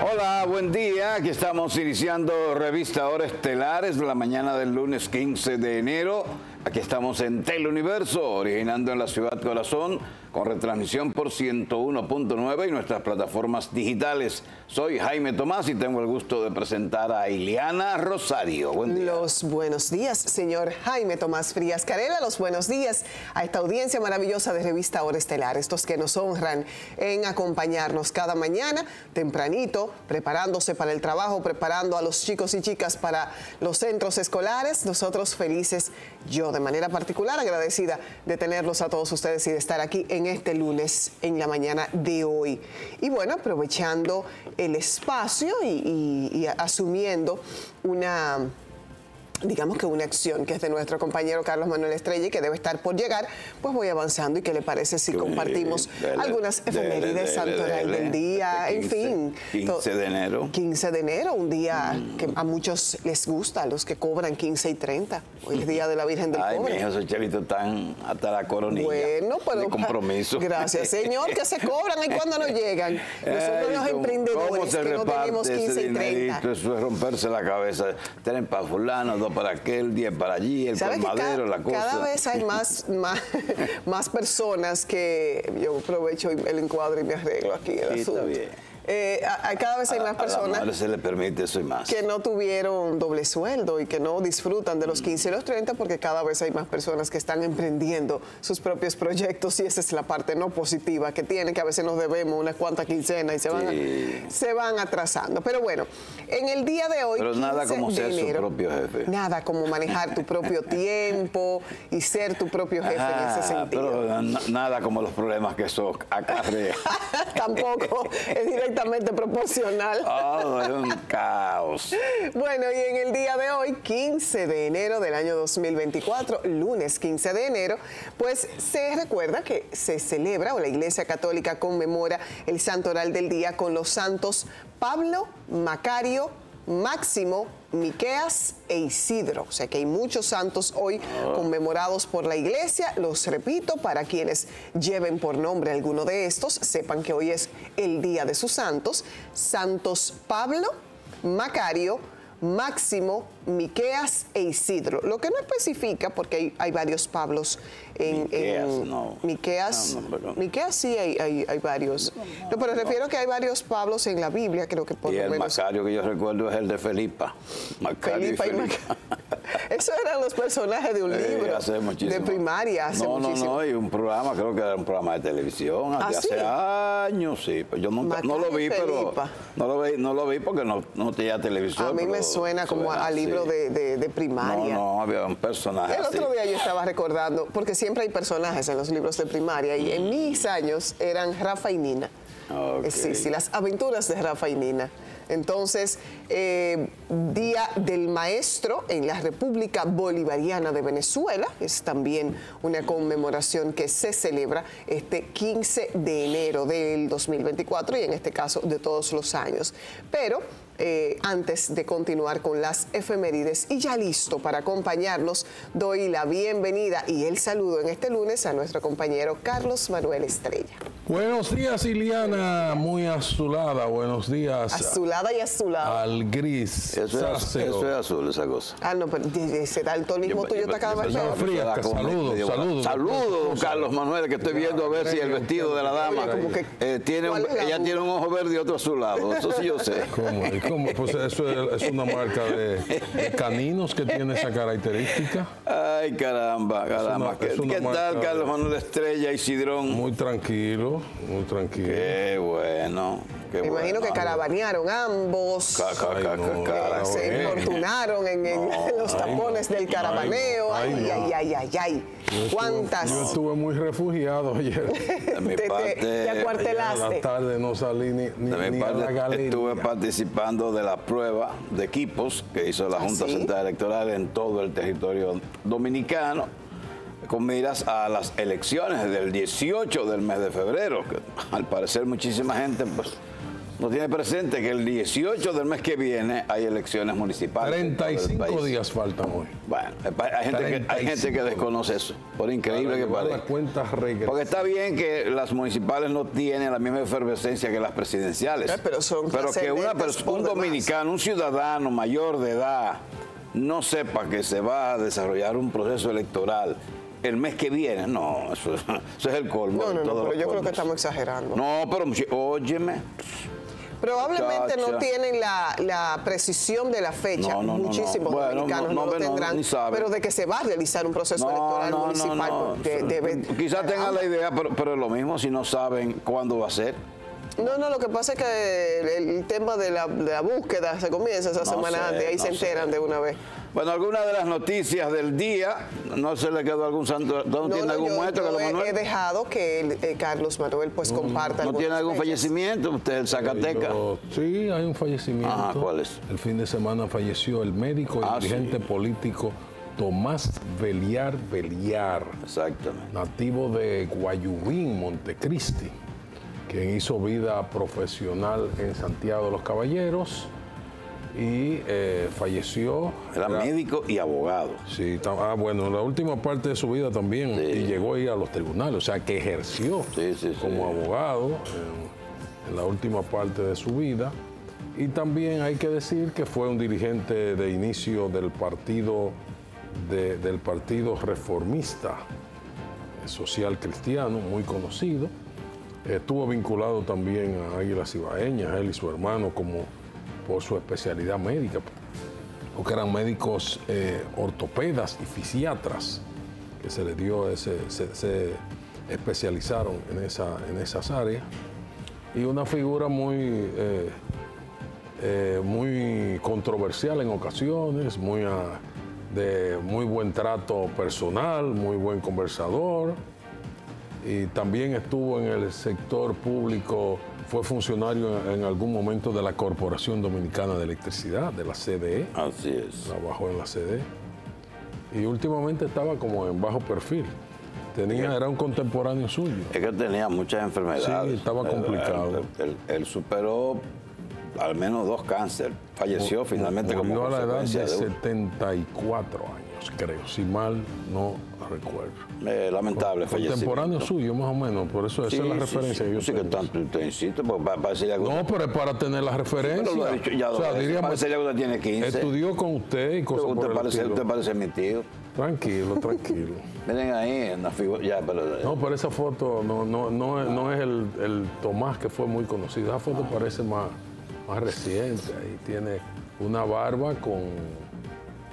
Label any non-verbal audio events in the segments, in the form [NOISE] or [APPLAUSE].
Hola, buen día. Aquí estamos iniciando Revista Hora Estelares de la mañana del lunes 15 de enero. Aquí estamos en Teleuniverso, originando en la ciudad corazón con retransmisión por 101.9 y nuestras plataformas digitales. Soy Jaime Tomás y tengo el gusto de presentar a Ileana Rosario. Buen día. Los buenos días, señor Jaime Tomás Frías Carela. Los buenos días a esta audiencia maravillosa de Revista Hora Estelar, estos que nos honran en acompañarnos cada mañana, tempranito, preparándose para el trabajo, preparando a los chicos y chicas para los centros escolares. Nosotros felices, yo de manera particular agradecida de tenerlos a todos ustedes y de estar aquí en este lunes en la mañana de hoy. Y bueno, aprovechando el espacio y, asumiendo una digamos que una acción que es de nuestro compañero Carlos Manuel Estrella y que debe estar por llegar, pues voy avanzando y qué le parece si compartimos algunas efemérides santoral del día, en fin. 15 de enero. 15 de enero, un día mm. que a muchos les gusta, a los que cobran 15 y 30. Hoy es Día de la Virgen del Ay, Pobre. Ay, esos chelitos están hasta la coronilla. Bueno, pero... De compromiso. [LAUGHS] Gracias, señor, que se cobran y cuando no [LAUGHS] llegan. Nosotros los emprendedores que no tenemos 15 y 30. Eso es romperse la cabeza. Tienen para fulano, para aquel, día para allí, el colmadero, la cosa. Cada vez hay [LAUGHS] más, más, personas que yo aprovecho el encuadro y me arreglo aquí el sí, asunto. Está bien eh, cada vez hay más personas se le permite eso más. que no tuvieron doble sueldo y que no disfrutan de los 15 y los 30 porque cada vez hay más personas que están emprendiendo sus propios proyectos y esa es la parte no positiva que tiene, que a veces nos debemos unas cuantas quincenas y se van, se van atrasando. Pero bueno, en el día de hoy... Pero nada como ser su propio jefe. Nada como manejar tu propio [LAUGHS] tiempo y ser tu propio jefe en ese sentido. Pero nada como los problemas que eso acarrea. [LAUGHS] Tampoco es directo proporcional. Oh, es un caos. Bueno, y en el día de hoy, 15 de enero del año 2024, lunes 15 de enero, pues se recuerda que se celebra o la Iglesia Católica conmemora el Santo Oral del Día con los santos Pablo, Macario, Máximo, Miqueas e Isidro. O sea que hay muchos santos hoy ah. conmemorados por la iglesia. Los repito, para quienes lleven por nombre alguno de estos, sepan que hoy es el día de sus santos. Santos Pablo, Macario, Máximo, Miqueas e Isidro. Lo que no especifica, porque hay, varios Pablos en... Miqueas, no. Miqueas, Miqueas sí hay, hay, varios. No, pero refiero que hay varios Pablos en la Biblia, creo que por y lo el Macario que yo recuerdo es el de Felipa. Macario Felipa y, Felipa. Esos eran los personajes de un libro de primaria hace no, muchísimo. No, no, y un programa, creo que era un programa de televisión ¿Ah, hace años, sí. Pues yo nunca, no lo vi, pero no lo vi, no lo vi porque no, no tenía televisión. A mí me suena como a libro de, primaria. No, no, había un personaje. El otro día yo estaba recordando, porque siempre hay personajes en los libros de primaria, y en mis años eran Rafa y Nina. Sí, sí, las aventuras de Rafa y Nina. Entonces, eh, Día del Maestro en la República Bolivariana de Venezuela, es también una conmemoración que se celebra este 15 de enero del 2024 y en este caso de todos los años. Pero eh, antes de continuar con las efemérides y ya listo para acompañarnos, doy la bienvenida y el saludo en este lunes a nuestro compañero Carlos Manuel Estrella. Buenos días, Iliana, muy azulada, buenos días. Azulada y azulada. Al gris. Eso es, eso es azul, esa cosa. Ah, no, pero ese da el tonismo tuyo está cada vez Saludos, saludos. Saludos, Carlos Manuel, que estoy viendo a ver si el vestido de la dama eh, tiene ella tiene un ojo verde y otro azulado. Eso sí yo sé. [LAUGHS] ¿Cómo? Pues eso es, una marca de, caninos que tiene esa característica. Ay, caramba, caramba. ¿Qué, tal, Carlos Manuel Estrella y Sidrón? Muy tranquilo, muy tranquilo. Qué bueno. Me imagino que carabanearon ambos. se infortunaron en, [LAUGHS] los tapones del carabaneo. Ay, ay, ay, ay, ay. ¿Cuántas? Yo estuve muy refugiado ayer. [LAUGHS] De mi parte, te, acuartelaste. A la tarde no salí ni, ni, de mi parte, a la Estuve participando de la prueba de equipos que hizo la ¿Ah, Junta Central Electoral en todo el territorio dominicano con miras a las elecciones del 18 del mes de febrero, que al parecer muchísima gente pues no tiene presente que el 18 del mes que viene hay elecciones municipales. 35 días faltan hoy. Bueno, hay gente, que, hay gente que desconoce eso, por increíble que parezca. Porque está bien que las municipales no tienen la misma efervescencia que las presidenciales. Eh, pero son pero que una, un dominicano, un ciudadano mayor de edad, no sepa que se va a desarrollar un proceso electoral el mes que viene. No, eso, [LAUGHS] es el colmo. No, no, no pero yo creo que estamos exagerando. No, pero óyeme. Probablemente no tienen la, precisión de la fecha. Muchísimos dominicanos no, lo tendrán. pero de que se va a realizar un proceso electoral municipal. Quizás tengan la idea, pero, pero es lo mismo si no saben cuándo va a ser. No, no, lo que pasa es que el, tema de la, búsqueda se comienza esa semana antes, ahí se enteran de una vez. Bueno, alguna de las noticias del día, no se le quedó algún santo, ¿no, tiene algún muerto, Carlos Manuel? He dejado que eh, Carlos Manuel pues comparta. ¿No tiene algún fallecimiento usted, el Zacateca? sí, hay un fallecimiento. Ajá, ¿cuál es? El fin de semana falleció el médico y ah, dirigente político Tomás Beliar Beliar. Exactamente. Nativo de Guayubín, Montecristi quien hizo vida profesional en Santiago de los Caballeros y eh, falleció. Era, médico y abogado. Sí, ah, bueno, en la última parte de su vida también y llegó a ir a los tribunales, o sea que ejerció como abogado en, la última parte de su vida. Y también hay que decir que fue un dirigente de inicio del partido, del partido reformista social cristiano, muy conocido Estuvo vinculado también a Águilas Ibaeñas, él y su hermano, como por su especialidad médica, porque eran médicos eh, ortopedas y fisiatras que se les dio ese, se, especializaron en, esa, en esas áreas. Y una figura muy, eh, eh, muy controversial en ocasiones, muy de muy buen trato personal, muy buen conversador y también estuvo en el sector público, fue funcionario en algún momento de la Corporación Dominicana de Electricidad, de la CDE. Así es. Trabajó en la CDE. Y últimamente estaba como en bajo perfil. Tenía, era un contemporáneo suyo. Es que tenía muchas enfermedades. Sí, estaba complicado. Él, superó al menos dos cánceres. Falleció finalmente como a la edad de, de 74 años, creo, si mal no recuerdo. Eh, lamentable Contemporáneo suyo, más o menos, por eso esa es la referencia yo Sí, que tanto te insisto, pues, para, algo. No, pero es para tener la referencia. lo dicho, ya o sea, diríamos, parece que usted tiene 15. Estudió con usted y cosas usted por parece, Usted parece mi tío. Tranquilo, tranquilo. [LAUGHS] Miren ahí en la figura, ya, pero... No, pero esa foto no, no, no, es, no es el, el, Tomás que fue muy conocido. Esa foto parece más, más reciente. Ahí tiene una barba con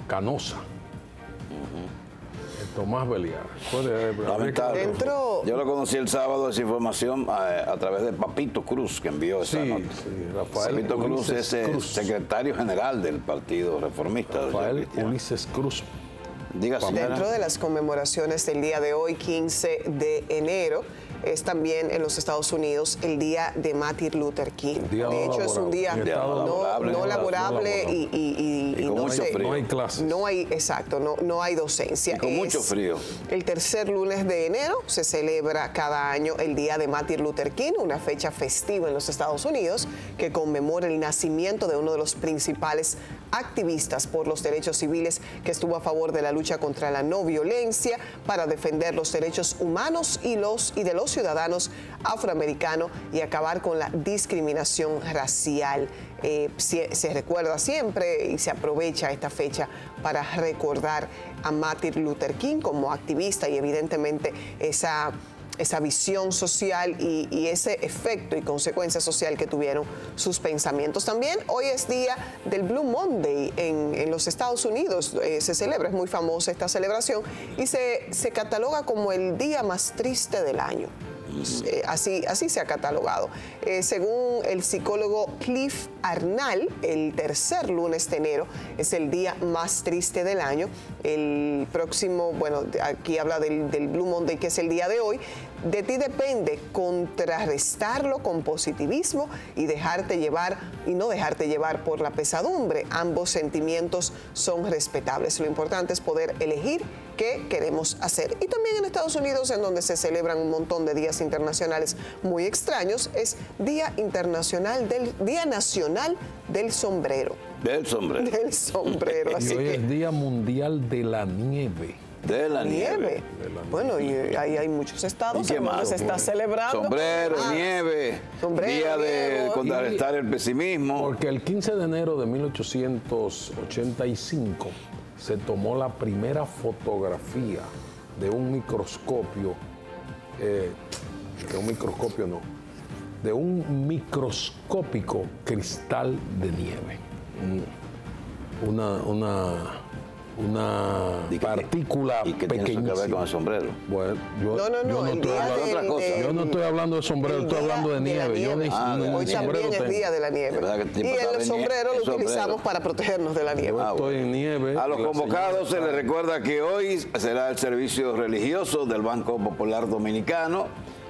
canosa. Tomás Beliar. Lamentable. Yo lo conocí el sábado, esa información, a, través de Papito Cruz, que envió esa nota. Papito Cruz es el secretario general del Partido Reformista. Rafael Ulises Cruz. Dentro de las conmemoraciones del día de hoy, 15 de enero, es también en los Estados Unidos el día de Martin Luther King. De hecho, es un día no, laborable, y, no, no, hay clases. No hay, exacto, no, no hay docencia. con mucho frío. El tercer lunes de enero se celebra cada año el día de Martin Luther King, una fecha festiva en los Estados Unidos que conmemora el nacimiento de uno de los principales activistas por los derechos civiles que estuvo a favor de la lucha contra la no violencia para defender los derechos humanos y los y de los ciudadanos afroamericanos y acabar con la discriminación racial. Eh, se, recuerda siempre y se aprovecha esta fecha para recordar a Martin Luther King como activista y evidentemente esa esa visión social y, ese efecto y consecuencia social que tuvieron sus pensamientos. También hoy es día del Blue Monday en, los Estados Unidos, eh, se celebra, es muy famosa esta celebración y se, se cataloga como el día más triste del año. Eh, así, así se ha catalogado. Eh, según el psicólogo Cliff Arnall, el tercer lunes de enero es el día más triste del año. El próximo, bueno, aquí habla del, del Blue Monday, que es el día de hoy. De ti depende contrarrestarlo con positivismo y dejarte llevar y no dejarte llevar por la pesadumbre. Ambos sentimientos son respetables. Lo importante es poder elegir que queremos hacer. Y también en Estados Unidos, en donde se celebran un montón de días internacionales muy extraños, es Día Internacional del Día Nacional del Sombrero. Del sombrero. Del sombrero. [LAUGHS] y hoy es Día Mundial de la Nieve. De la nieve. Bueno, y ahí hay muchos estados en donde se está celebrando. Sombrero, ah, nieve. Día de contrarrestar el pesimismo. Porque el 15 de enero de 1885 se tomó la primera fotografía de un microscopio, eh, de un microscopio no, de un microscópico cristal de nieve. Una, una, una partícula ¿Y qué tiene que ver con el sombrero? Bueno, yo no, no, no, yo no estoy hablando de otra cosa. Yo no estoy hablando de sombrero, estoy hablando de nieve. Yo ni, ah, hoy también es día de la nieve. Y el sombrero lo utilizamos para protegernos de la nieve. Yo estoy en nieve. A los convocados se les recuerda que hoy será el servicio religioso del Banco Popular Dominicano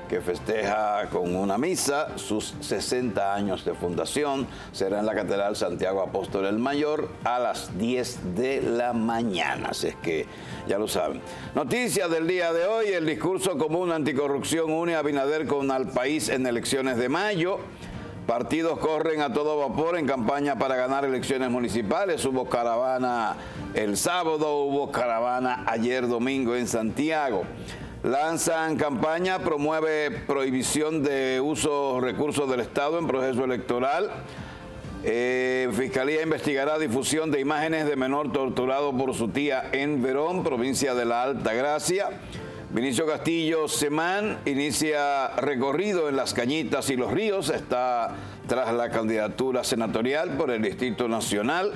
que festeja con una misa sus 60 años de fundación. Será en la Catedral Santiago Apóstol el Mayor a las 10 de la mañana. Así es que ya lo saben. Noticias del día de hoy. El discurso común anticorrupción une a Binader con al país en elecciones de mayo. Partidos corren a todo vapor en campaña para ganar elecciones municipales. Hubo caravana el sábado, hubo caravana ayer domingo en Santiago. Lanzan campaña, promueve prohibición de uso recursos del Estado en proceso electoral. Eh, Fiscalía investigará difusión de imágenes de menor torturado por su tía en Verón, provincia de la Alta Gracia. Vinicio Castillo Semán inicia recorrido en las Cañitas y los Ríos, está tras la candidatura senatorial por el Distrito Nacional.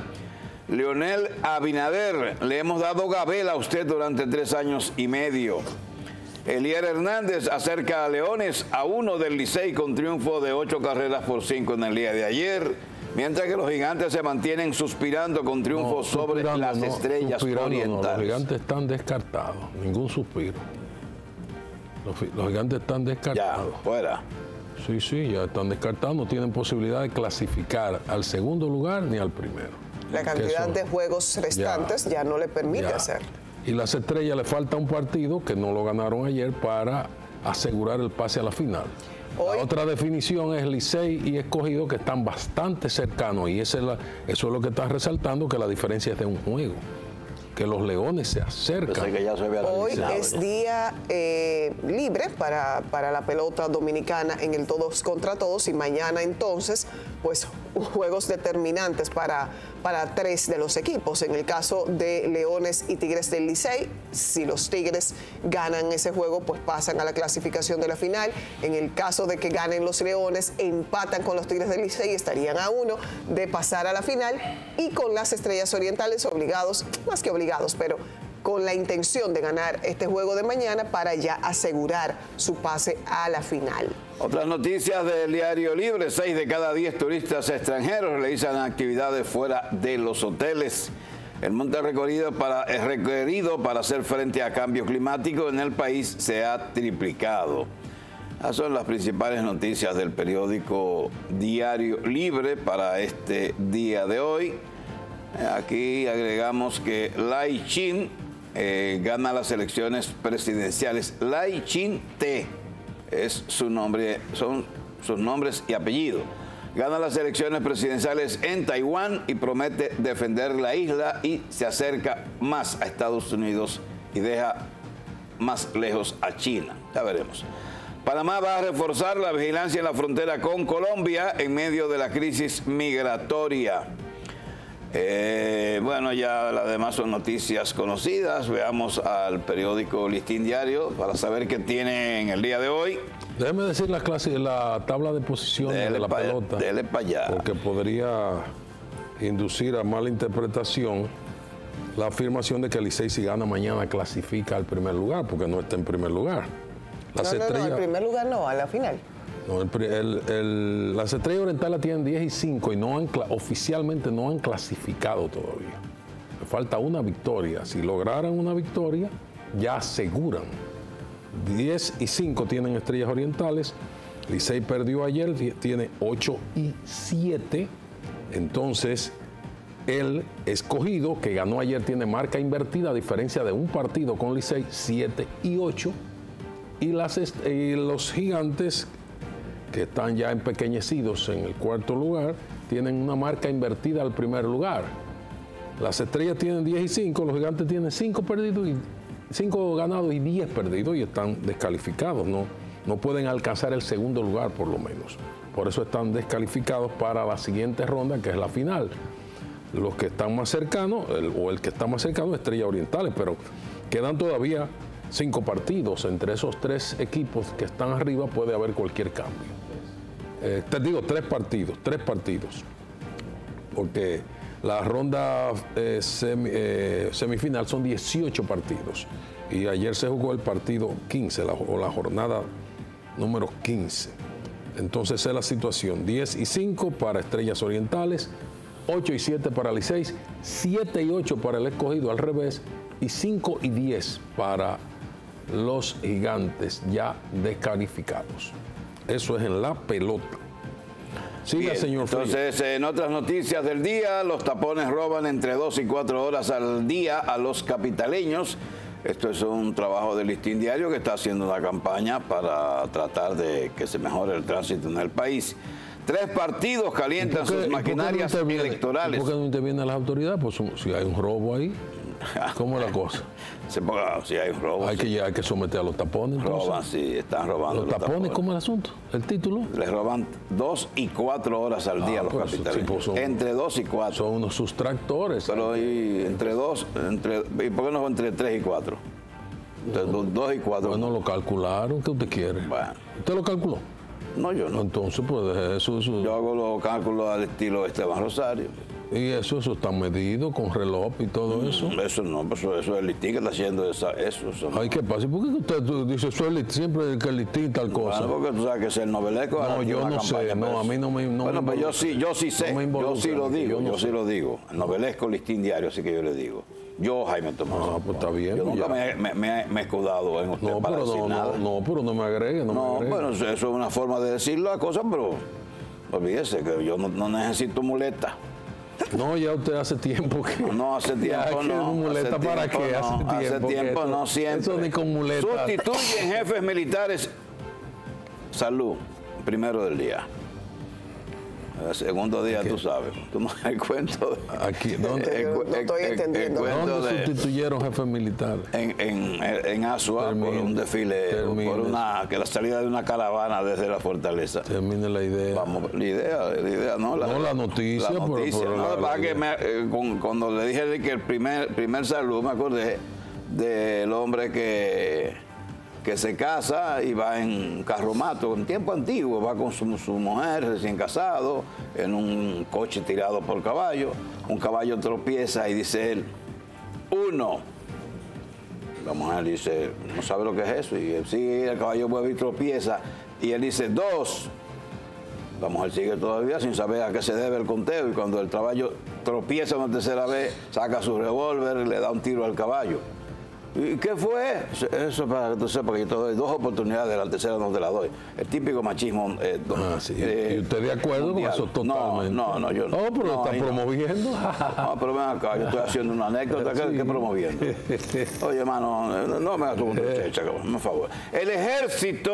Leonel Abinader, le hemos dado gabela a usted durante tres años y medio. Elier Hernández acerca a Leones a uno del Licey con triunfo de ocho carreras por cinco en el día de ayer. Mientras que los gigantes se mantienen suspirando con triunfo sobre las estrellas orientales. los gigantes están descartados, ningún suspiro. Los, gigantes están descartados. Ya, fuera. Sí, sí, ya están descartados, no tienen posibilidad de clasificar al segundo lugar ni al primero. La cantidad de juegos restantes ya, no le permite hacer. Y las estrellas le falta un partido que no lo ganaron ayer para asegurar el pase a la final. La otra definición es Licey y Escogido que están bastante cercanos y eso es lo que está resaltando que la diferencia es de un juego que los leones se acercan. Hoy es día eh, libre para, para, la pelota dominicana en el todos contra todos y mañana entonces, pues juegos determinantes para, para tres de los equipos. En el caso de Leones y Tigres del Licey, si los Tigres ganan ese juego, pues pasan a la clasificación de la final. En el caso de que ganen los Leones, empatan con los Tigres del Licey, estarían a uno de pasar a la final. Y con las Estrellas Orientales obligados, más que obligados, pero con la intención de ganar este juego de mañana para ya asegurar su pase a la final. Otras noticias del Diario Libre, seis de cada diez turistas extranjeros realizan actividades fuera de los hoteles. El monte recorrido para, requerido para hacer frente a cambio climático en el país se ha triplicado. Esas son las principales noticias del periódico Diario Libre para este día de hoy. Aquí agregamos que Lai Chin eh, gana las elecciones presidenciales. Lai Chin-te es su nombre, son sus nombres y apellido. Gana las elecciones presidenciales en Taiwán y promete defender la isla y se acerca más a Estados Unidos y deja más lejos a China. Ya veremos. Panamá va a reforzar la vigilancia en la frontera con Colombia en medio de la crisis migratoria. Eh, bueno, ya las demás son noticias conocidas. Veamos al periódico Listín Diario para saber qué tiene en el día de hoy. Déjeme decir la clase, la tabla de posiciones de la pelota. Dele para allá. Porque podría inducir a mala interpretación la afirmación de que el Licey si gana mañana clasifica al primer lugar, porque no está en primer lugar. Las no, no, no, primer lugar no, a la final. No, el, las estrellas orientales tienen 10 y 5 y no han, oficialmente no han clasificado todavía. Falta una victoria. Si lograran una victoria, ya aseguran. 10 y 5 tienen estrellas orientales. Licey perdió ayer, tiene 8 y 7. Entonces, El escogido que ganó ayer tiene marca invertida a diferencia de un partido con Licey 7 y 8. Y, las, y los gigantes que están ya empequeñecidos en el cuarto lugar tienen una marca invertida al primer lugar. Las estrellas tienen 10 y 5, los gigantes tienen 5 perdidos y 5 ganados y 10 perdidos y están descalificados, no, no pueden alcanzar el segundo lugar por lo menos. Por eso están descalificados para la siguiente ronda, que es la final. Los que están más cercanos, o el que está más cercano, Estrellas Orientales, pero quedan todavía cinco partidos. Entre esos tres equipos que están arriba puede haber cualquier cambio. Eh, te digo, tres partidos, tres partidos. Porque la ronda eh, eh, semifinal son 18 partidos. Y ayer se jugó el partido 15, o la jornada número 15. Entonces es la situación. 10 y 5 para Estrellas Orientales, 8 y 7 para Licey, 7 y 8 para el escogido al revés y 5 y 10 para los gigantes ya descalificados. Eso es en la pelota. Siga, señor Entonces, en otras noticias del día, los tapones roban entre 2 y 4 horas al día a los capitaleños. Esto es un trabajo del Listín Diario que está haciendo una campaña para tratar de que se mejore el tránsito en el país. Tres partidos calientan sus maquinarias electorales. ¿Por qué no intervienen las autoridades? Pues si hay un robo ahí. ¿Cómo es la cosa? Se ponga, si hay robo. Hay, que, hay que someter a los tapones. Roban, sí, están robando. ¿Los, tapones, cómo es el asunto? ¿El título? Les roban dos y cuatro horas al día a los pues, capitales. Pues, entre dos y cuatro. Son unos sustractores. Pero y, entre dos, entre, ¿y por qué no entre tres y cuatro? Entre dos y cuatro. Bueno, lo calcularon, ¿qué usted quiere? Bueno. ¿Usted lo calculó? No, yo no. Entonces, pues eso, eso. Yo hago los cálculos al estilo Esteban Rosario. Y eso, eso está medido con reloj y todo mm, eso. Eso no, pues eso, eso es el listín que está haciendo esa, eso. eso Ay, ¿qué pasa? ¿Por qué usted dice eso es siempre que el listín tal cosa? Bueno, porque tú sabes que es el novelesco. No, yo no sé, no, a mí no me no Bueno, pues yo sí, yo sí sé, yo sí lo digo, yo, sí lo digo. El novelesco listín diario, así que yo le digo. Yo, Jaime Tomás. Ah, pues está bien. Yo nunca me, me, he escudado en usted no, para pero decir no, nada. No, pero no me agregue, no, no me agregue. bueno, eso es una forma de decir las cosas, pero olvídese que yo no, necesito muleta. No, ya usted hace tiempo que. No, hace tiempo no. muleta para qué? hace tiempo. Hace tiempo, no siempre. Eso ni con muleta. Sustituyen jefes militares. Salud, primero del día. El segundo día, tú sabes, tú no el cuento. Aquí, [LAUGHS] ¿dónde? no estoy entendiendo. ¿Dónde sustituyeron jefes militares? En, en, en Asua, por un desfile, por una, que la salida de una caravana desde la fortaleza. Termine la idea. Vamos, la idea, la idea, ¿no? La, no la noticia, la noticia. no, la, que me, eh, cuando le dije que el primer, primer salud, me acordé del hombre que que se casa y va en carromato, en tiempo antiguo, va con su, mujer recién casado, en un coche tirado por caballo, un caballo tropieza y dice él, uno. La mujer dice, no sabe lo que es eso, y él sigue, el caballo vuelve y tropieza, y él dice, dos. La mujer sigue todavía sin saber a qué se debe el conteo, y cuando el caballo tropieza una tercera vez, saca su revólver y le da un tiro al caballo. ¿Y qué fue? Eso para que tú sepas que yo te doy dos oportunidades, la tercera no te la doy. El típico machismo. Eh, ah, sí. Eh, ¿Y usted de acuerdo con eso totalmente? No, no, yo no. No, pero lo está promoviendo. [LAUGHS] No, pero ven acá, yo estoy haciendo una anécdota que, que promoviendo. [LAUGHS] Oye, hermano, no me hagas tu muchacha, por favor. El ejército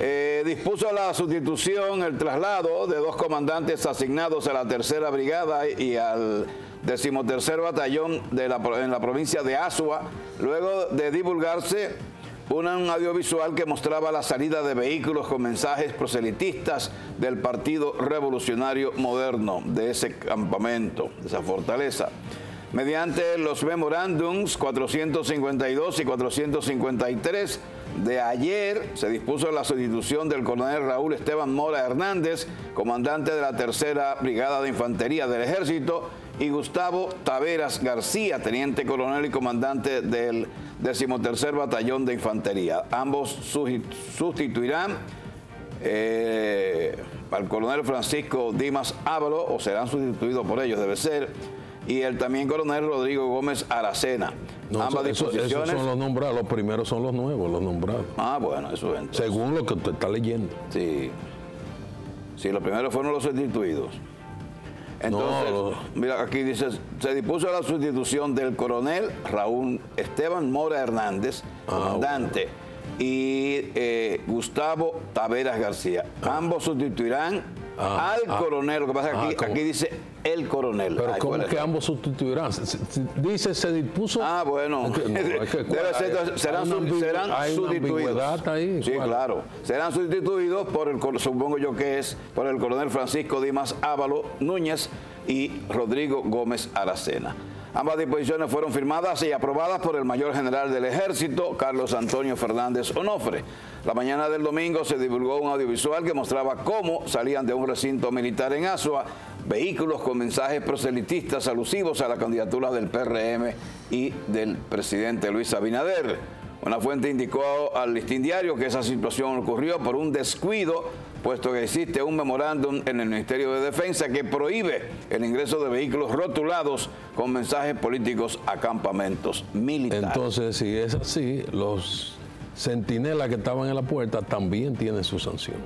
eh, dispuso la sustitución, el traslado de dos comandantes asignados a la tercera brigada y al decimotercer batallón en la provincia de Asua, luego de divulgarse un audiovisual que mostraba la salida de vehículos con mensajes proselitistas del Partido Revolucionario Moderno de ese campamento, de esa fortaleza. Mediante los memorándums 452 y 453 de ayer se dispuso la sustitución del coronel Raúl Esteban Mora Hernández, comandante de la tercera brigada de infantería del ejército, y Gustavo Taveras García, teniente coronel y comandante del decimotercer batallón de infantería. Ambos sustituirán eh, al coronel Francisco Dimas Ávalo, o serán sustituidos por ellos, debe ser, y el también coronel Rodrigo Gómez Aracena. Ambas disposiciones. Esos son los nombrados, los primeros son los nuevos, los nombrados. Ah, bueno, eso es. Según lo que usted está leyendo. Sí. Sí, los primeros fueron los sustituidos. Entonces, mira, aquí dice, se dispuso la sustitución del coronel Raúl Esteban Mora Hernández, ah, comandante, y eh, Gustavo Taveras García. Ah. Ambos sustituirán Ah, al ah. coronel. Lo que pasa es que aquí, aquí, dice el coronel. Pero ¿cómo que ambos sustituirán? Dice se dispuso. Ah, bueno. [LAUGHS] Ser, serán, serán sustituidos. Ahí, sí, claro. Serán sustituidos por el, supongo yo que es, por el coronel Francisco Dimas Ávalo Núñez y Rodrigo Gómez Aracena. Ambas disposiciones fueron firmadas y aprobadas por el mayor general del ejército, Carlos Antonio Fernández Onofre. La mañana del domingo se divulgó un audiovisual que mostraba cómo salían de un recinto militar en Asua vehículos con mensajes proselitistas alusivos a la candidatura del PRM y del presidente Luis Abinader. Una fuente indicó al listín diario que esa situación ocurrió por un descuido puesto que existe un memorándum en el Ministerio de Defensa que prohíbe el ingreso de vehículos rotulados con mensajes políticos a campamentos militares. Entonces, si es así, los centinelas que estaban en la puerta también tienen su sanción.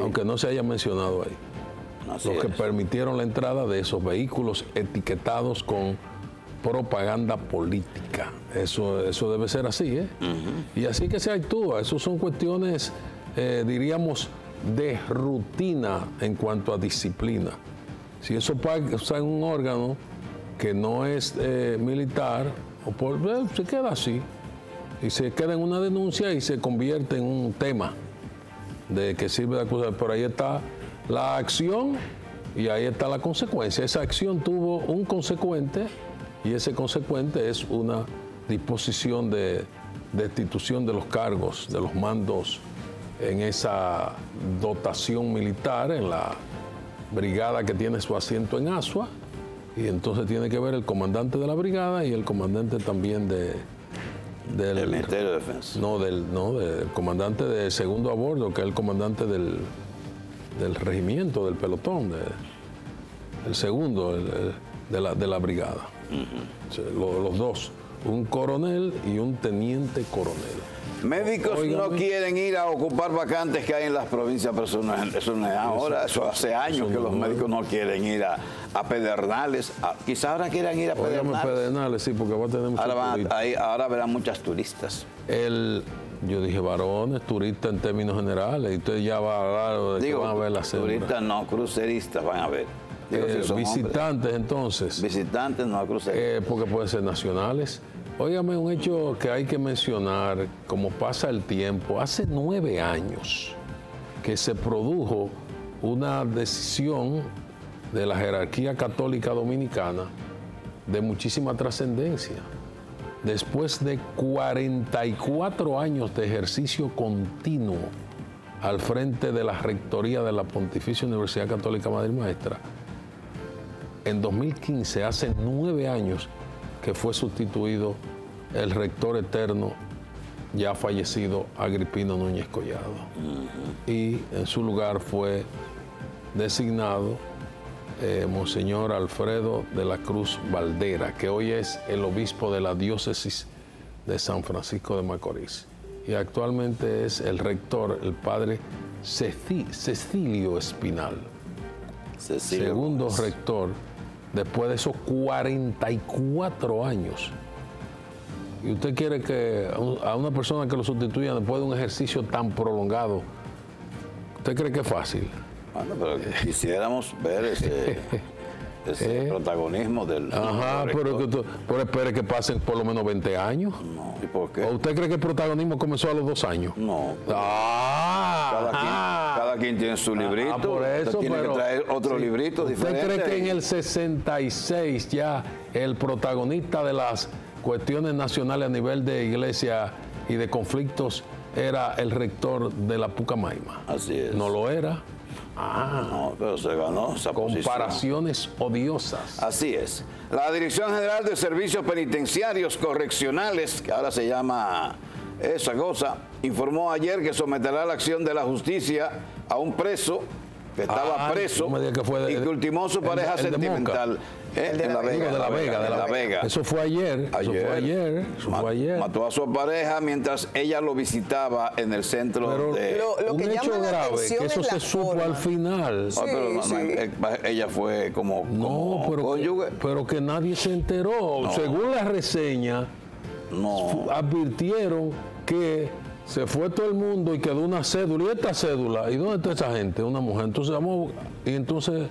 Aunque no se haya mencionado ahí. los que permitieron la entrada de esos vehículos etiquetados con propaganda política. Eso, eso debe ser así, ¿eh? Y así que se actúa. Eso son cuestiones eh, diríamos, de rutina en cuanto a disciplina. Si eso pasa en un órgano que no es eh, militar, eh, se queda así. Y se queda en una denuncia y se convierte en un tema de que sirve de acusación. Por ahí está la acción y ahí está la consecuencia. Esa acción tuvo un consecuente y ese consecuente es una disposición de destitución de los cargos, de los mandos en esa dotación militar, en la brigada que tiene su asiento en Asua, y entonces tiene que ver el comandante de la brigada y el comandante también de, del Ministerio de Defensa. No, del, no, del comandante de segundo a bordo, que es el comandante del, del regimiento, del pelotón, de, el segundo de, la, de la brigada. los dos, un coronel y un teniente coronel. Médicos no quieren ir a ocupar vacantes que hay en las provincias, pero eso no es, ahora, eso hace años que los médicos no quieren ir a, Pedernales. quizás ahora quieran ir a Pedernales. Pedernales, sí, porque va a tener ahora, ahora verán muchas turistas. El, yo dije varones, turistas en términos generales, y usted ya va a hablar de que van a ver las Turistas no, cruceristas van a ver. Eh, visitantes entonces. Visitantes no cruceristas. Eh, porque pueden ser nacionales. Óigame, un hecho que hay que mencionar, como pasa el tiempo, hace nueve años que se produjo una decisión de la jerarquía católica dominicana de muchísima trascendencia. Después de 44 años de ejercicio continuo al frente de la rectoría de la Pontificia Universidad Católica Madre Maestra, en 2015, hace nueve años, que fue sustituido el rector eterno ya fallecido Agripino Núñez Collado. Y en su lugar fue designado eh, Monseñor Alfredo de la Cruz Valdera, que hoy es el obispo de la diócesis de San Francisco de Macorís. Y actualmente es el rector, el padre Cecilio Espinal. segundo rector después de esos 44 años. Y usted quiere que a una persona que lo sustituya después de un ejercicio tan prolongado, ¿usted cree que es fácil? Bueno, pero quisiéramos ver ese, [LAUGHS] ese eh. protagonismo del. Ajá, pero, que, pero espere que pasen por lo menos 20 años. No, ¿y por qué? ¿O usted cree que el protagonismo comenzó a los dos años? No. Ah, cada, quien, tiene su ah, librito. Ah, por eso, tiene que traer otro librito diferente. ¿Usted cree que en el 66 ya el protagonista de las cuestiones nacionales a nivel de iglesia y de conflictos era el rector de la Pucamaima? Así es. ¿No lo era? Ah, no, pero se ganó esa Comparaciones odiosas. Así es. La Dirección General de Servicios Penitenciarios Correccionales, que ahora se llama esa cosa, informó ayer que someterá la acción de la justicia a un preso que estaba preso y que ultimó su pareja sentimental. Eh, de la, Vega, de la, Vega, de la, Vega. Eso fue ayer. Eso fue ayer. Eso fue ayer. Mató a su pareja mientras ella lo visitaba en el centro de. Lo, un hecho grave, que eso se supo al final. Sí, eh, ella fue como. No, pero, pero que nadie se enteró. Según la reseña, no. advirtieron que se fue todo el mundo y quedó una cédula. ¿Y esta cédula? ¿Y dónde está esa gente? Una mujer. Entonces, vamos. Y entonces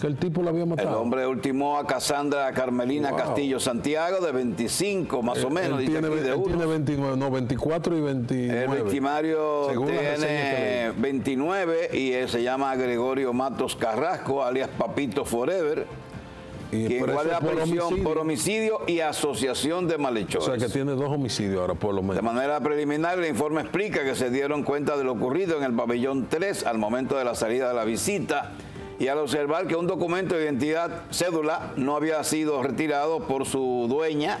que el tipo la había matado. El hombre ultimó a Casandra Carmelina Castillo Santiago de 25 más o menos. Él tiene, de tiene 29, no, 24 y 29. El victimario tiene 29 y se llama Gregorio Matos Carrasco, alias Papito Forever. Y quien guarda la prisión por homicidio y asociación de malhechores. O sea que tiene dos homicidios ahora por lo menos. De manera preliminar, el informe explica que se dieron cuenta de lo ocurrido en el pabellón 3 al momento de la salida de la visita y al observar que un documento de identidad cédula no había sido retirado por su dueña,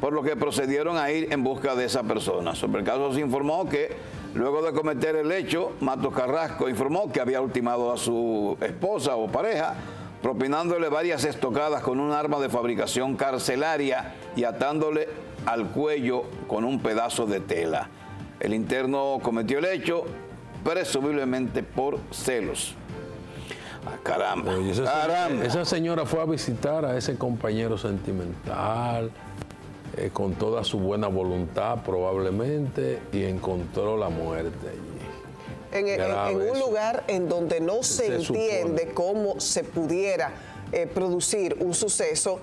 por lo que procedieron a ir en busca de esa persona. Sobre el caso se informó que luego de cometer el hecho, Matos Carrasco informó que había ultimado a su esposa o pareja, propinándole varias estocadas con un arma de fabricación carcelaria y atándole al cuello con un pedazo de tela. El interno cometió el hecho presumiblemente por celos. Ah, caramba, esa, Señora, fue a visitar a ese compañero sentimental eh, con toda su buena voluntad probablemente y encontró la muerte En, un lugar en donde no se, entiende cómo se pudiera eh, producir un suceso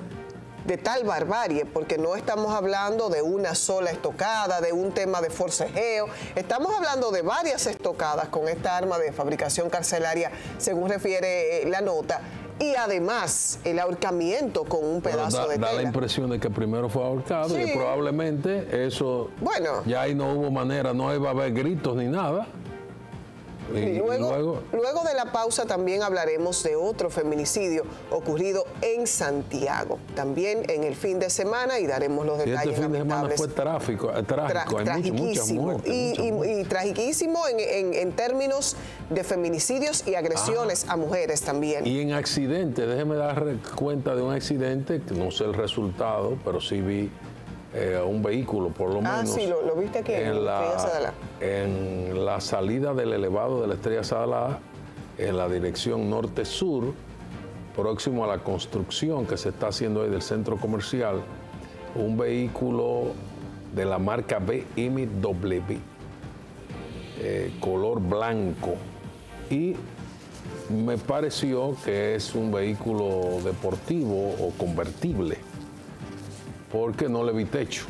de tal barbarie, porque no estamos hablando de una sola estocada, de un tema de forcejeo, estamos hablando de varias estocadas con esta arma de fabricación carcelaria, según refiere eh, la nota, y además el ahorcamiento con un pedazo de tela. Da la impresión de que primero fue ahorcado y probablemente eso, bueno, ya ahí no hubo manera, no iba a haber gritos ni nada. Luego, luego, de la pausa también hablaremos de otro feminicidio ocurrido en Santiago, también en el fin de semana y daremos los detalles. Y este fin de semana fue tráfico, eh, trágico, hay muchas muertes, y, tragiquísimo en, términos de feminicidios y agresiones ah. a mujeres también. Y en accidentes, déjeme dar cuenta de un accidente, que no sé el resultado, pero sí vi eh, un vehículo, por lo ah, menos. Ah, sí, lo, viste aquí en, la, en la salida del elevado de la Estrella Sadalá, en la dirección norte-sur, próximo a la construcción que se está haciendo ahí del centro comercial, un vehículo de la marca BMW, eh, color blanco. Y me pareció que es un vehículo deportivo o convertible porque no le vi techo.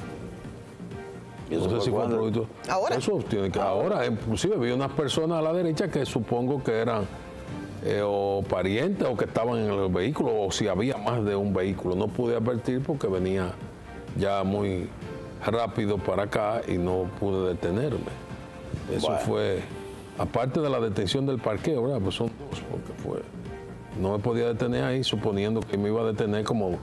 no sé si fue un producto. Ahora. Eso tiene que, ahora, inclusive vi unas personas a la derecha que supongo que eran eh, o parientes o que estaban en el vehículo o si había más de un vehículo. No pude advertir porque venía ya muy rápido para acá y no pude detenerme. Eso fue, aparte de la detención del parqueo, ¿verdad? Pues son dos, porque fue. No me podía detener ahí suponiendo que me iba a detener como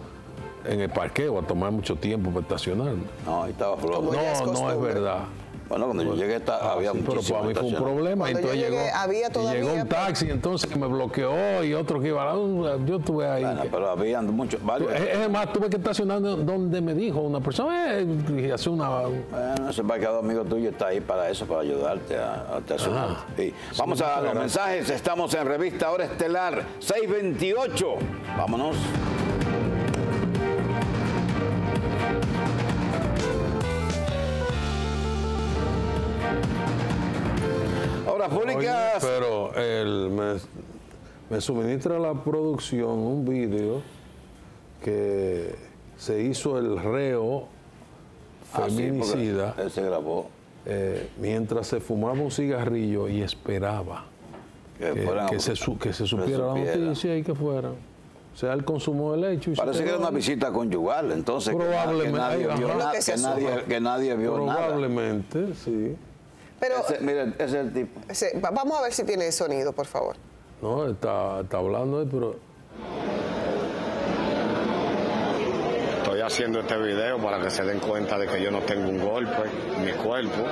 en el parqueo a tomar mucho tiempo para estacionarme. No, ahí estaba flojo. No, no es verdad. Bueno, cuando yo llegué ah, había sí, Pero para mí fue un problema. entonces llegó, había todavía, y llegó un taxi entonces que me bloqueó y otro que iba a Yo estuve ahí. Bueno, pero había muchos, varios. Es más, tuve que estacionar donde me dijo una persona, eh, hace una... Bueno, ese parqueado amigo tuyo está ahí para eso, para ayudarte a, a estacionar. Sí. Vamos a los mensajes. Estamos en Revista Hora Estelar 628. Vámonos. Pero él me, suministra la producción un vídeo que se hizo el reo ah, feminicida. se grabó. Eh, mientras se fumaba un cigarrillo y esperaba que, se, que se supiera la noticia y que fuera. O sea, él consumó el hecho. Parece que era una visita conyugal, entonces. Probablemente. Que nadie, vio, nada, que nadie, vio Probablemente, sí. Pero, ese, miren, ese es el tipo. vamos a ver si tiene sonido, por favor. No, está, está hablando, pero... Estoy haciendo este video para que se den cuenta de que yo no tengo un golpe en mi cuerpo,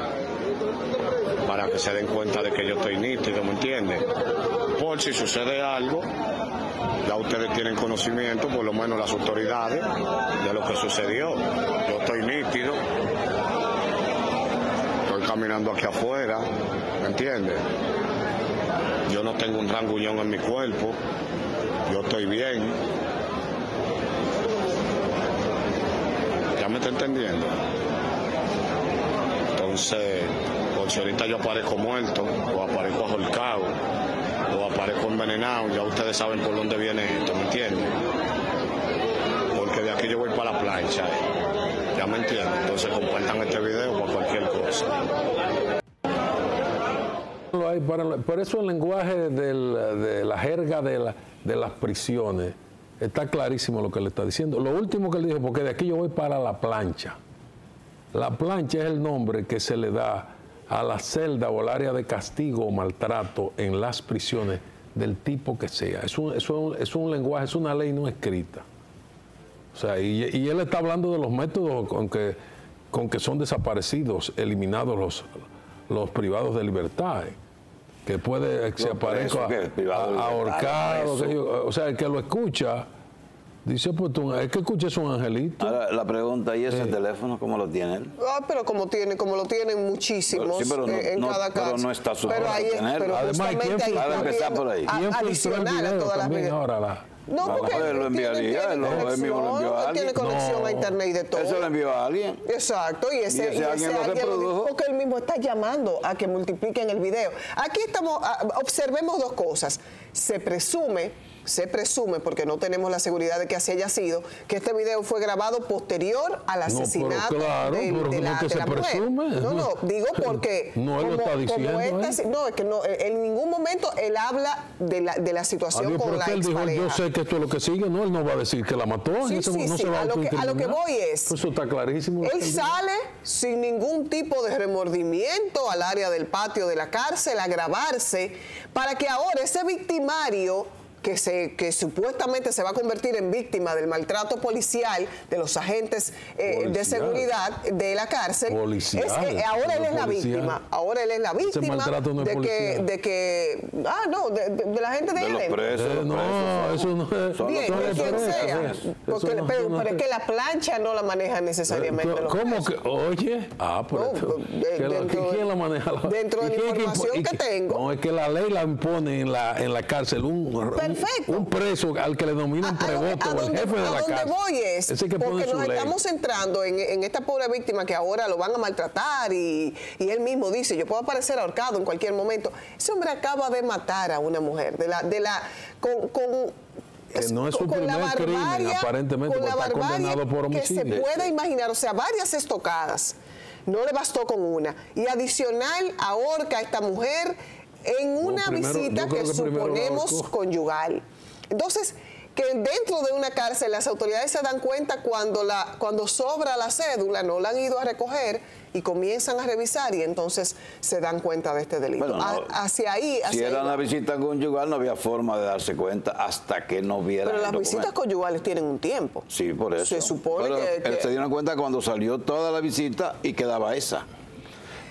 para que se den cuenta de que yo estoy nítido, ¿me entienden? Por si sucede algo, ya ustedes tienen conocimiento, por lo menos las autoridades, de lo que sucedió. Yo estoy nítido, caminando aquí afuera, ¿me entiendes? Yo no tengo un ranguñón en mi cuerpo, yo estoy bien. ¿Ya me está entendiendo? Entonces, por si ahorita yo aparezco muerto, o aparezco ahorcado, o aparezco envenenado, ya ustedes saben por dónde viene esto, ¿me entienden? Porque de aquí yo voy para la plancha, ¿ya me entienden? Entonces compartan este video para cualquier cosa. Por eso el lenguaje de la jerga de, las prisiones está clarísimo lo que le está diciendo. Lo último que le dije, porque de aquí yo voy para la plancha. La plancha es el nombre que se le da a la celda o al área de castigo o maltrato en las prisiones del tipo que sea. Es un lenguaje, es una ley no escrita. O sea, y, él está hablando de los métodos con que, con que son desaparecidos, eliminados los, los privados de libertad. Eh, que puede, que se aparezca ahorcado, o sea, el que lo escucha Dice pues es que escuches un angelito. Ahora, la pregunta, ¿y ese teléfono cómo lo tiene él? Ah, pero como tiene, como lo tienen muchísimos sí, pero no, en cada caso. Pero no está sujeto a tenerlo. Además, ¿quién, ahí por ahí. ¿Quién adicional a todas las ahora la, no, porque él lo enviaría, él, lo, envió a alguien. tiene conexión a internet y de todo. Eso lo envió a alguien. Exacto, y ese, y ese, alguien, lo reprodujo. Porque él mismo está llamando a que multipliquen el video. Aquí estamos, ah, observemos dos cosas. Se presume se presume, porque no tenemos la seguridad de que así haya sido, que este video fue grabado posterior al asesinato de, la, que Presume. No, no, digo [LAUGHS] porque no, él está diciendo, no, es que no, en ningún momento él habla de la, de la situación con la expareja. Yo sé que esto es lo que sigue, no, él no va a decir que la mató. Sí, sí, sí. A, lo que, a lo que voy es, eso está clarísimo. Él sale sin ningún tipo de remordimiento al área del patio de la cárcel a grabarse para que ahora ese victimario que, se, que supuestamente se va a convertir en víctima del maltrato policial de los agentes eh, de seguridad de la cárcel. Es que ahora él es la víctima. Ahora él es la víctima de, que, de que. Ah, no, de, la gente de, de Los no, eso no es. Bien, de quien sea. pero, es que la plancha no la maneja necesariamente. ¿Cómo que? Oye, ah, pero. ¿Quién la maneja? Dentro de la información que tengo. No, es que la ley la impone en la, en la cárcel un, un preso al que le dominan prevoto o el jefe de la cárcel. voy es, porque nos estamos centrando en, esta pobre víctima que ahora lo van a maltratar y, él mismo dice, yo puedo aparecer ahorcado en cualquier momento. Ese hombre acaba de matar a una mujer, de la, de la, con, que no es su primer crimen, aparentemente, porque está condenado por homicidio. Que se pueda imaginar, o sea, varias estocadas. No le bastó con una. Y adicional, ahorca a esta mujer en una visita que, suponemos conyugal. Entonces, que dentro de una cárcel las autoridades se dan cuenta cuando, la, cuando sobra la cédula, no la han ido a recoger y comienzan a revisar y entonces se dan cuenta de este delito. hacia ahí. si era una visita conyugal no había forma de darse cuenta hasta que no viera. Pero las visitas conyugales tienen un tiempo. Sí, por eso. Se supone que, Él se dieron cuenta cuando salió toda la visita y quedaba esa.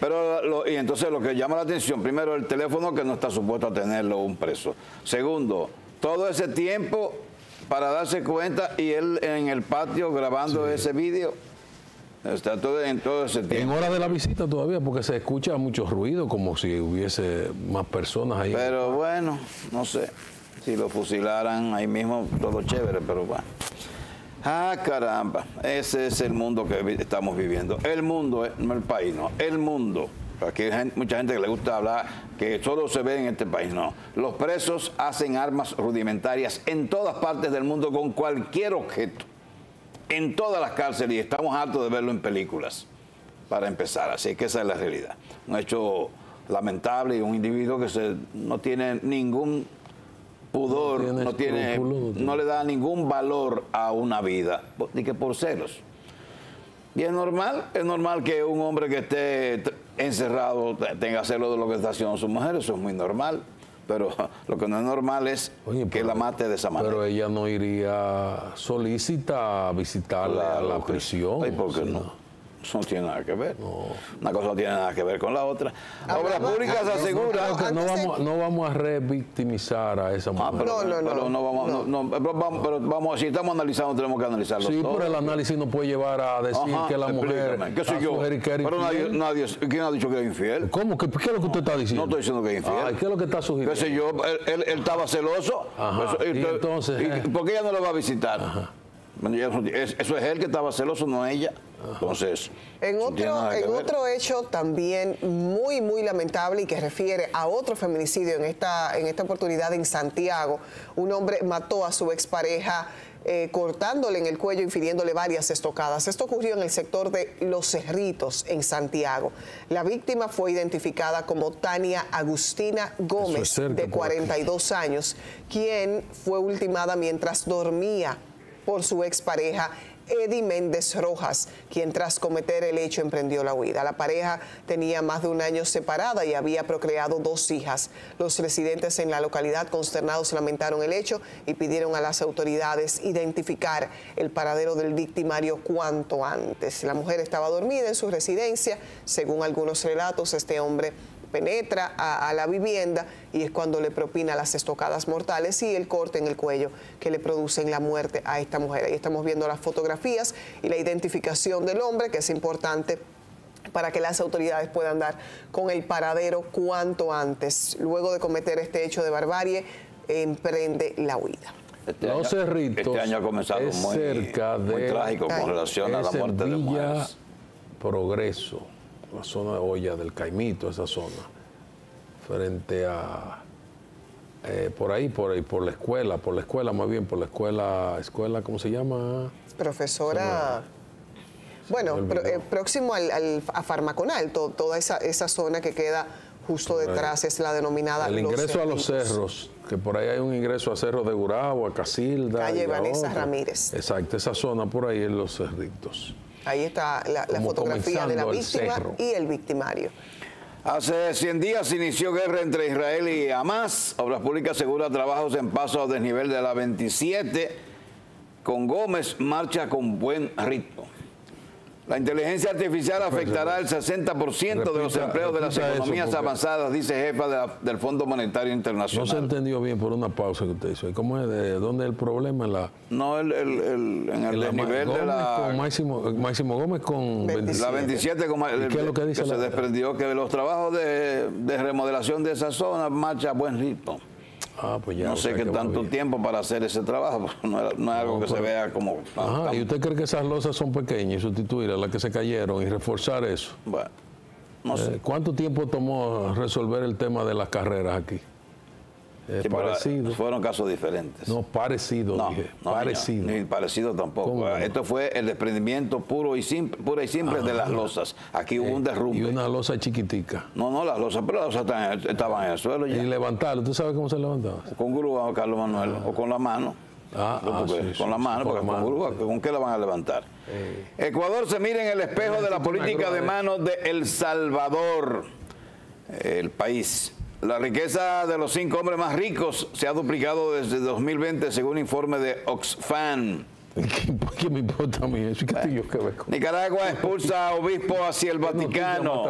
Pero, y entonces lo que llama la atención, primero el teléfono que no está supuesto a tenerlo un preso. Segundo, todo ese tiempo para darse cuenta y él en el patio grabando ese vídeo. Está todo en todo ese tiempo. En hora de la visita todavía, porque se escucha mucho ruido, como si hubiese más personas ahí. Pero bueno, no sé. Si lo fusilaran ahí mismo, todo chévere, pero bueno. Ah, caramba, ese es el mundo que estamos viviendo. El mundo, eh, no el país, no, el mundo. Aquí hay mucha gente que le gusta hablar que solo se ve en este país, no. Los presos hacen armas rudimentarias en todas partes del mundo con cualquier objeto, en todas las cárceles y estamos hartos de verlo en películas, para empezar. Así que esa es la realidad. Un hecho lamentable y un individuo que se, no tiene ningún pudor, no, tiene, no le da ningún valor a una vida, ni que por celos. Y es normal, es normal que un hombre que esté encerrado tenga celos de lo que está haciendo su mujer, eso es muy normal. pero [LAUGHS] lo que no es normal es que la mate de esa manera. Pero ella no iría solícita a visitarle a la prisión. ¿Por qué no? Eso no tiene nada que ver. Una cosa no tiene nada que ver con la otra. Obras Públicas asegura... No, vamos, no vamos a revictimizar a esa ah, mujer. no, no, no. Pero, no vamos, no. pero vamos, si estamos analizando, tenemos que analizarlo Sí, pero el análisis no puede llevar a decir que la mujer... ¿Qué soy yo? Pero nadie, nadie, ¿quién ha dicho que es infiel? ¿Cómo? ¿Qué, ¿Qué, es lo que usted está diciendo? No estoy diciendo que es infiel. ¿Qué es lo que está sugiriendo? ¿Qué sé yo? Él, él, estaba celoso. Ajá. Pues, ¿Y entonces... Eh. ¿Por qué ella no lo va a visitar? Ajá. Eso es él que estaba celoso, no ella. Entonces, en otro, en otro hecho también muy, muy lamentable y que refiere a otro feminicidio en esta, en esta oportunidad en Santiago, un hombre mató a su expareja eh, cortándole en el cuello, infiriéndole varias estocadas. Esto ocurrió en el sector de Los Cerritos, en Santiago. La víctima fue identificada como Tania Agustina Gómez, de 42 años, quien fue ultimada mientras dormía por su expareja Eddie Méndez Rojas, quien tras cometer el hecho emprendió la huida. La pareja tenía más de un año separada y había procreado dos hijas. Los residentes en la localidad consternados lamentaron el hecho y pidieron a las autoridades identificar el paradero del victimario cuanto antes. La mujer estaba dormida en su residencia. Según algunos relatos, este hombre penetra a, la vivienda y es cuando le propina las estocadas mortales y el corte en el cuello que le producen la muerte a esta mujer. Ahí estamos viendo las fotografías y la identificación del hombre, que es importante para que las autoridades puedan dar con el paradero cuanto antes. Luego de cometer este hecho de barbarie, emprende la huida. Este Los Cerritos este año ha comenzado muy, cerca de, trágico con relación a la muerte de Villa Progreso la zona de olla del Caimito, esa zona, frente a, eh, por ahí, por ahí, por la escuela, por la escuela más bien, por la escuela, escuela, ¿cómo se llama? Profesora... Bueno, eh, próximo al, a Farmaconal, toda esa, esa zona que queda justo detrás es la denominada El ingreso a los cerros, que por ahí hay un ingreso a Cerros de Gurabo, a Casilda. Calle Vanessa Ramírez. Exacto, esa zona por ahí en los cerritos. Ahí está la, fotografía de la víctima y el victimario. Hace 100 días inició guerra entre Israel y Hamas. Obras Públicas asegura trabajos en paso a desnivel de la 27. Con Gómez marcha con buen ritmo. La inteligencia artificial pues, afectará el 60% de los empleos de las economías avanzadas, dice jefa del Fondo Monetario Internacional. No se entendió bien por una pausa que usted hizo. ¿Cómo es? ¿De dónde es el problema? La, no, el, el, en el nivel de la... Con Máximo, Máximo Gómez con 27. La 27, con, ¿Qué es lo que dice? se desprendió que los trabajos de, de remodelación de esa zona marcha a buen ritmo. Ah, pues ya, no sé qué tanto tiempo para hacer ese trabajo, [LAUGHS] no, es algo que se vea como... Ajá, ¿y usted cree que esas losas son pequeñas y sustituir a las que se cayeron y reforzar eso? Bueno, no sé. Eh, ¿Cuánto tiempo tomó resolver el tema de las carreras aquí? Parecido. Fueron casos diferentes. No, parecido, dije. parecido. ni parecido tampoco. Esto fue el desprendimiento puro y simple, pura y simple de las losas. Aquí hubo un derrumbe. Y una losa chiquitica. No, no, las losas, pero las losas estaban en el suelo ya. Y levantarlo, ¿tú sabes cómo se levantaba? Con grúa, Carlos Manuel, o con la mano. Ah, ah con la mano, porque con, grúa, ¿con qué la van a levantar? Ecuador se mira en el espejo [LAUGHS] de la política de manos de El Salvador, el país la riqueza de los cinco hombres más ricos se ha duplicado desde 2020 según informe de Oxfam. ¿Qué, me importa a mí eso? ¿Qué que ver Nicaragua expulsa a obispo hacia el Vaticano.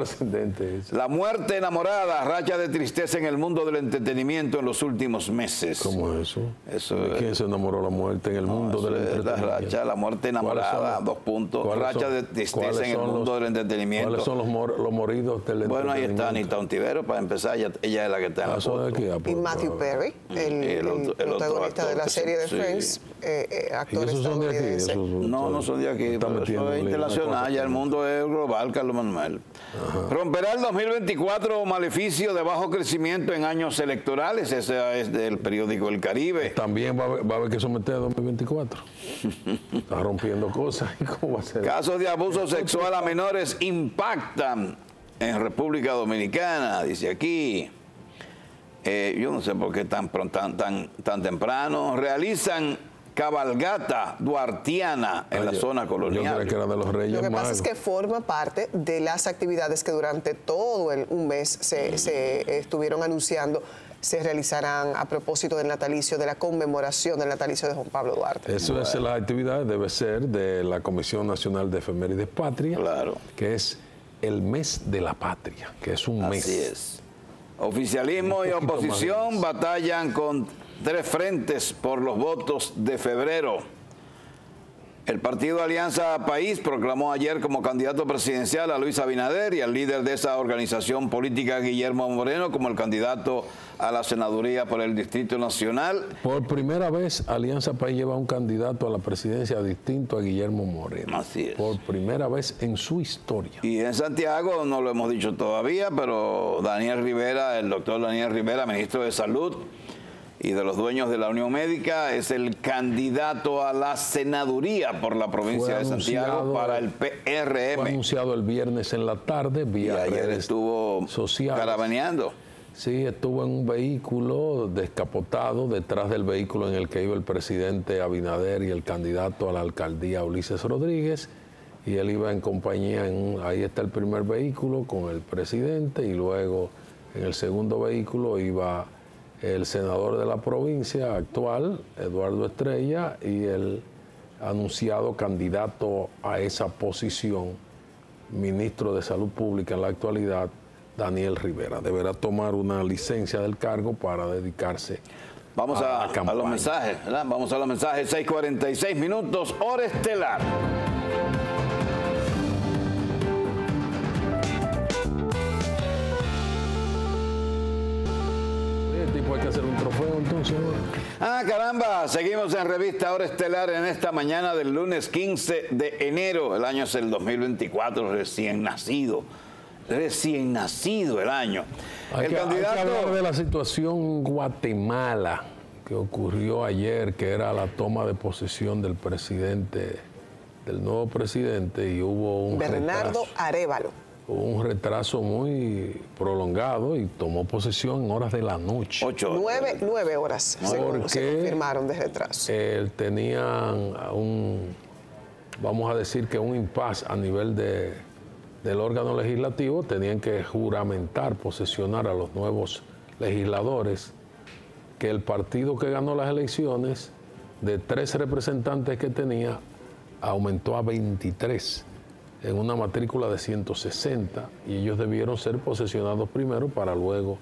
La muerte enamorada, racha de tristeza en el mundo del entretenimiento en los últimos meses. ¿Cómo es eso? eso quién se enamoró la muerte en el mundo del entretenimiento? La racha, la muerte enamorada, dos puntos. Racha de tristeza en el mundo del entretenimiento. ¿Cuáles son los, los moridos del Bueno, ahí está Anita Ontivero, para empezar, ella, es la que está en la foto. Y Matthew Perry, el, protagonista de la serie de Friends, eh, eh, actor no, no son de aquí, pero eso es internacional, ya el mundo es global, Carlos Manuel. Romperá el 2024 maleficio de bajo crecimiento en años electorales, ese es del periódico El Caribe. También va a haber, que someter a 2024. Está rompiendo cosas. [LAUGHS] ¿Cómo va a ser? Casos de abuso sexual a menores impactan en República Dominicana, dice aquí. Eh, yo no sé por qué tan, tan, tan, tan temprano. Realizan cabalgata duartiana en la zona colonial. que era de los Reyes Lo que pasa es que forma parte de las actividades que durante todo el, un mes se, estuvieron anunciando se realizarán a propósito del natalicio, de la conmemoración del natalicio de Juan Pablo Duarte. Eso es la actividad, debe ser de la Comisión Nacional de Efemérides Patria, claro. que es el mes de la patria, que es un mes. Así es. Oficialismo y oposición batallan con tres frentes por los votos de febrero. El partido Alianza País proclamó ayer como candidato presidencial a Luis Abinader y al líder de esa organización política, Guillermo Moreno, como el candidato a la senaduría por el Distrito Nacional. Por primera vez, Alianza País lleva un candidato a la presidencia distinto a Guillermo Moreno. Así es. Por primera vez en su historia. Y en Santiago, no lo hemos dicho todavía, pero Daniel Rivera, el doctor Daniel Rivera, ministro de Salud, y de los dueños de la Unión Médica, es el candidato a la senaduría por la provincia de Santiago para el PRM. Fue anunciado el viernes en la tarde vía y ayer estuvo carabaneando. Sí, estuvo en un vehículo descapotado detrás del vehículo en el que iba el presidente Abinader y el candidato a la alcaldía Ulises Rodríguez. Y él iba en compañía, en ahí está el primer vehículo con el presidente y luego en el segundo vehículo iba el senador de la provincia actual, Eduardo Estrella, y el anunciado candidato a esa posición, ministro de Salud Pública en la actualidad, Daniel Rivera. Deberá tomar una licencia del cargo para dedicarse Vamos a, a, los mensajes, Vamos a los mensajes, 6.46 minutos, hora estelar. Ah, caramba, seguimos en Revista Hora Estelar en esta mañana del lunes 15 de enero. El año es el 2024, recién nacido. Recién nacido el año. Hay el que, candidato. hablar de la situación en Guatemala que ocurrió ayer, que era la toma de posesión del presidente, del nuevo presidente, y hubo un. Bernardo Arevalo hubo un retraso muy prolongado y tomó posesión en horas de la noche. Ocho. Nueve, nueve horas, según se confirmaron de retraso. Él tenía un, vamos a decir que un impasse a nivel de, del órgano legislativo, tenían que juramentar, posesionar a los nuevos legisladores, que el partido que ganó las elecciones, de tres representantes que tenía, aumentó a 23 en una matrícula de 160 y ellos debieron ser posesionados primero para luego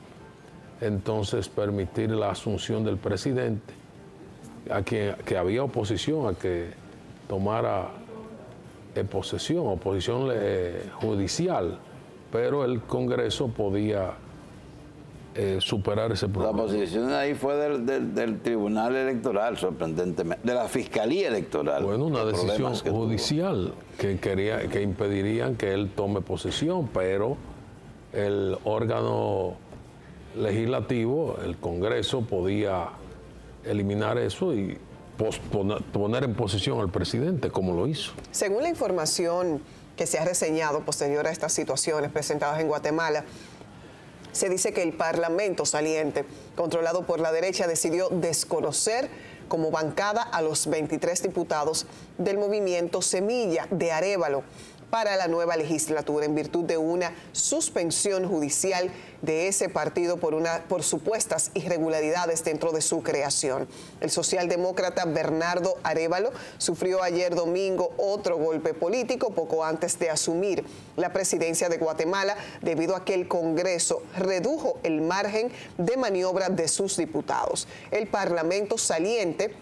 entonces permitir la asunción del presidente, a que, que había oposición a que tomara eh, posesión, oposición eh, judicial, pero el Congreso podía eh, superar ese problema. La posición ahí fue del, Tribunal Electoral, sorprendentemente, de la Fiscalía Electoral. Bueno, una decisión judicial que, quería, que impedirían que él tome posesión, pero el órgano legislativo, el Congreso, podía eliminar eso y poner en posesión al presidente, como lo hizo. Según la información que se ha reseñado posterior a estas situaciones presentadas en Guatemala, se dice que el Parlamento saliente, controlado por la derecha, decidió desconocer como bancada a los 23 diputados del movimiento Semilla de Arevalo para la nueva legislatura en virtud de una suspensión judicial de ese partido por, una, por supuestas irregularidades dentro de su creación. El socialdemócrata Bernardo Arevalo sufrió ayer domingo otro golpe político poco antes de asumir la presidencia de Guatemala debido a que el Congreso redujo el margen de maniobra de sus diputados. El Parlamento saliente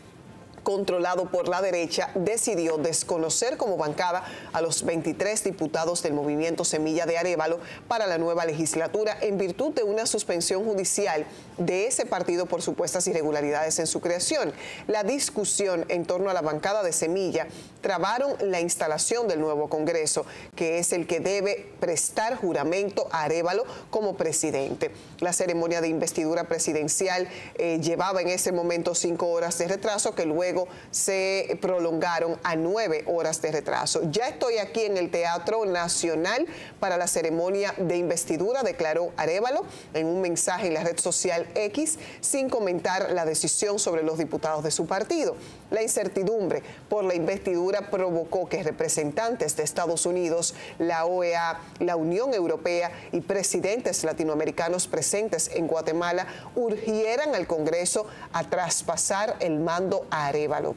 controlado por la derecha, decidió desconocer como bancada a los 23 diputados del movimiento Semilla de Arevalo para la nueva legislatura en virtud de una suspensión judicial de ese partido por supuestas irregularidades en su creación. La discusión en torno a la bancada de Semilla trabaron la instalación del nuevo Congreso, que es el que debe prestar juramento a Arevalo como presidente. La ceremonia de investidura presidencial eh, llevaba en ese momento cinco horas de retraso que luego se prolongaron a nueve horas de retraso. Ya estoy aquí en el Teatro Nacional para la ceremonia de investidura, declaró Arevalo en un mensaje en la red social X, sin comentar la decisión sobre los diputados de su partido. La incertidumbre por la investidura provocó que representantes de Estados Unidos, la OEA, la Unión Europea y presidentes latinoamericanos presentes en Guatemala urgieran al Congreso a traspasar el mando a Arevalo.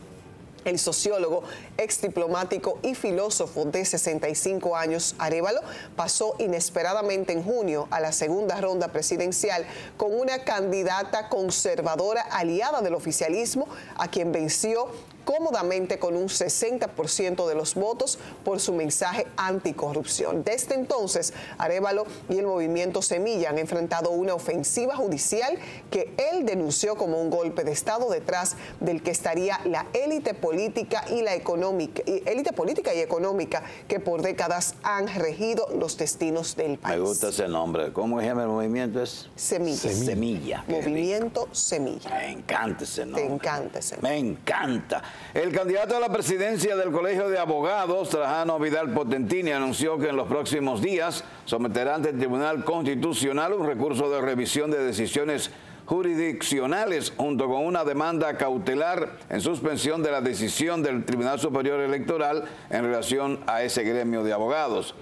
El sociólogo, ex diplomático y filósofo de 65 años, Arevalo, pasó inesperadamente en junio a la segunda ronda presidencial con una candidata conservadora aliada del oficialismo, a quien venció cómodamente con un 60% de los votos por su mensaje anticorrupción. Desde entonces, Arevalo y el movimiento Semilla han enfrentado una ofensiva judicial que él denunció como un golpe de Estado detrás del que estaría la élite política y la económica, élite política y económica que por décadas han regido los destinos del país. Me gusta ese nombre. ¿Cómo se llama el movimiento? Es Semilla. Semilla. Movimiento Semilla. Me encanta ese nombre. Te encanta ese nombre. Me encanta. El candidato a la presidencia del Colegio de Abogados, Trajano Vidal Potentini, anunció que en los próximos días someterá ante el Tribunal Constitucional un recurso de revisión de decisiones jurisdiccionales junto con una demanda cautelar en suspensión de la decisión del Tribunal Superior Electoral en relación a ese gremio de abogados.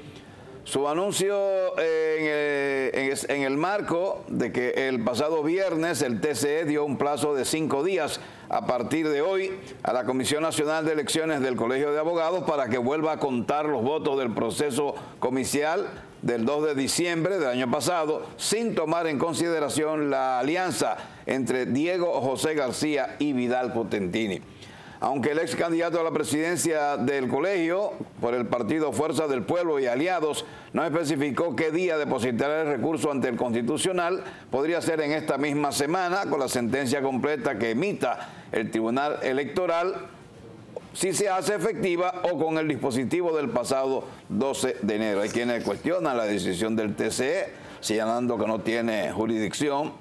Su anuncio eh, en, el marco de que el pasado viernes el TCE dio un plazo de cinco días a partir de hoy a la Comisión Nacional de Elecciones del Colegio de Abogados para que vuelva a contar los votos del proceso comicial del 2 de diciembre del año pasado, sin tomar en consideración la alianza entre Diego José García y Vidal Potentini aunque el ex candidato a la presidencia del colegio por el partido Fuerza del Pueblo y aliados no especificó qué día depositará el recurso ante el Constitucional, podría ser en esta misma semana con la sentencia completa que emita el Tribunal Electoral si se hace efectiva o con el dispositivo del pasado 12 de enero. Hay quienes cuestionan la decisión del TCE, señalando que no tiene jurisdicción.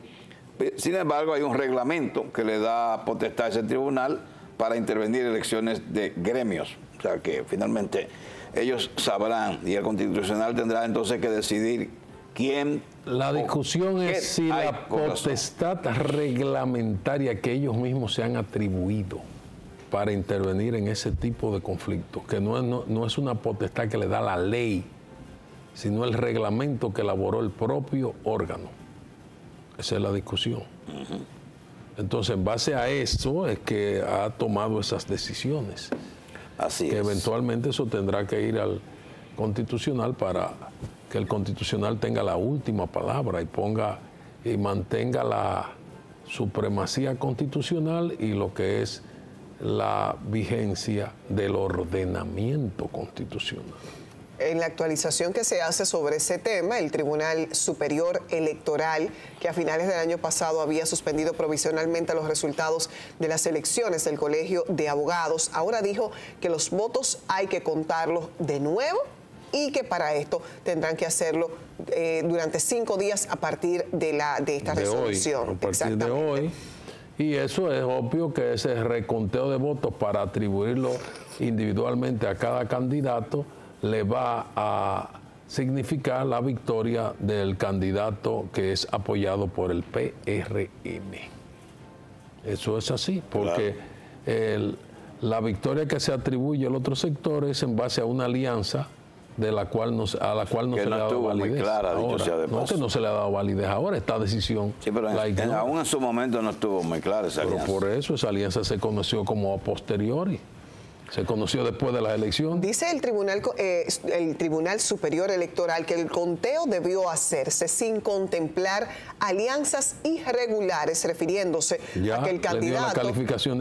Sin embargo, hay un reglamento que le da potestad a ese tribunal para intervenir elecciones de gremios. O sea que finalmente ellos sabrán y el constitucional tendrá entonces que decidir quién. La discusión es si la potestad reglamentaria que ellos mismos se han atribuido para intervenir en ese tipo de conflictos, que no es, no, es una potestad que le da la ley, sino el reglamento que elaboró el propio órgano. Esa es la discusión. Entonces, en base a eso es que ha tomado esas decisiones. Así que eventualmente eso tendrá que ir al constitucional para que el constitucional tenga la última palabra y ponga y mantenga la supremacía constitucional y lo que es la vigencia del ordenamiento constitucional. En la actualización que se hace sobre ese tema, el Tribunal Superior Electoral, que a finales del año pasado había suspendido provisionalmente los resultados de las elecciones del Colegio de Abogados, ahora dijo que los votos hay que contarlos de nuevo y que para esto tendrán que hacerlo eh, durante cinco días a partir de, la, de esta resolución. a partir de hoy. Y eso es obvio que ese reconteo de votos para atribuirlo individualmente a cada candidato le va a significar la victoria del candidato que es apoyado por el PRM. Eso es así, porque la victoria que se atribuye al otro sector es en base a una alianza de la cual a la cual no se le ha dado validez. Clara, ahora, no que no se le ha dado validez ahora, esta decisión. Sí, pero aún en su momento no estuvo muy clara esa alianza. Pero por eso esa alianza se conoció como a posteriori. Se conoció después de la elección. Dice el Tribunal, eh, el Tribunal Superior Electoral que el conteo debió hacerse sin contemplar alianzas irregulares, refiriéndose a que el candidato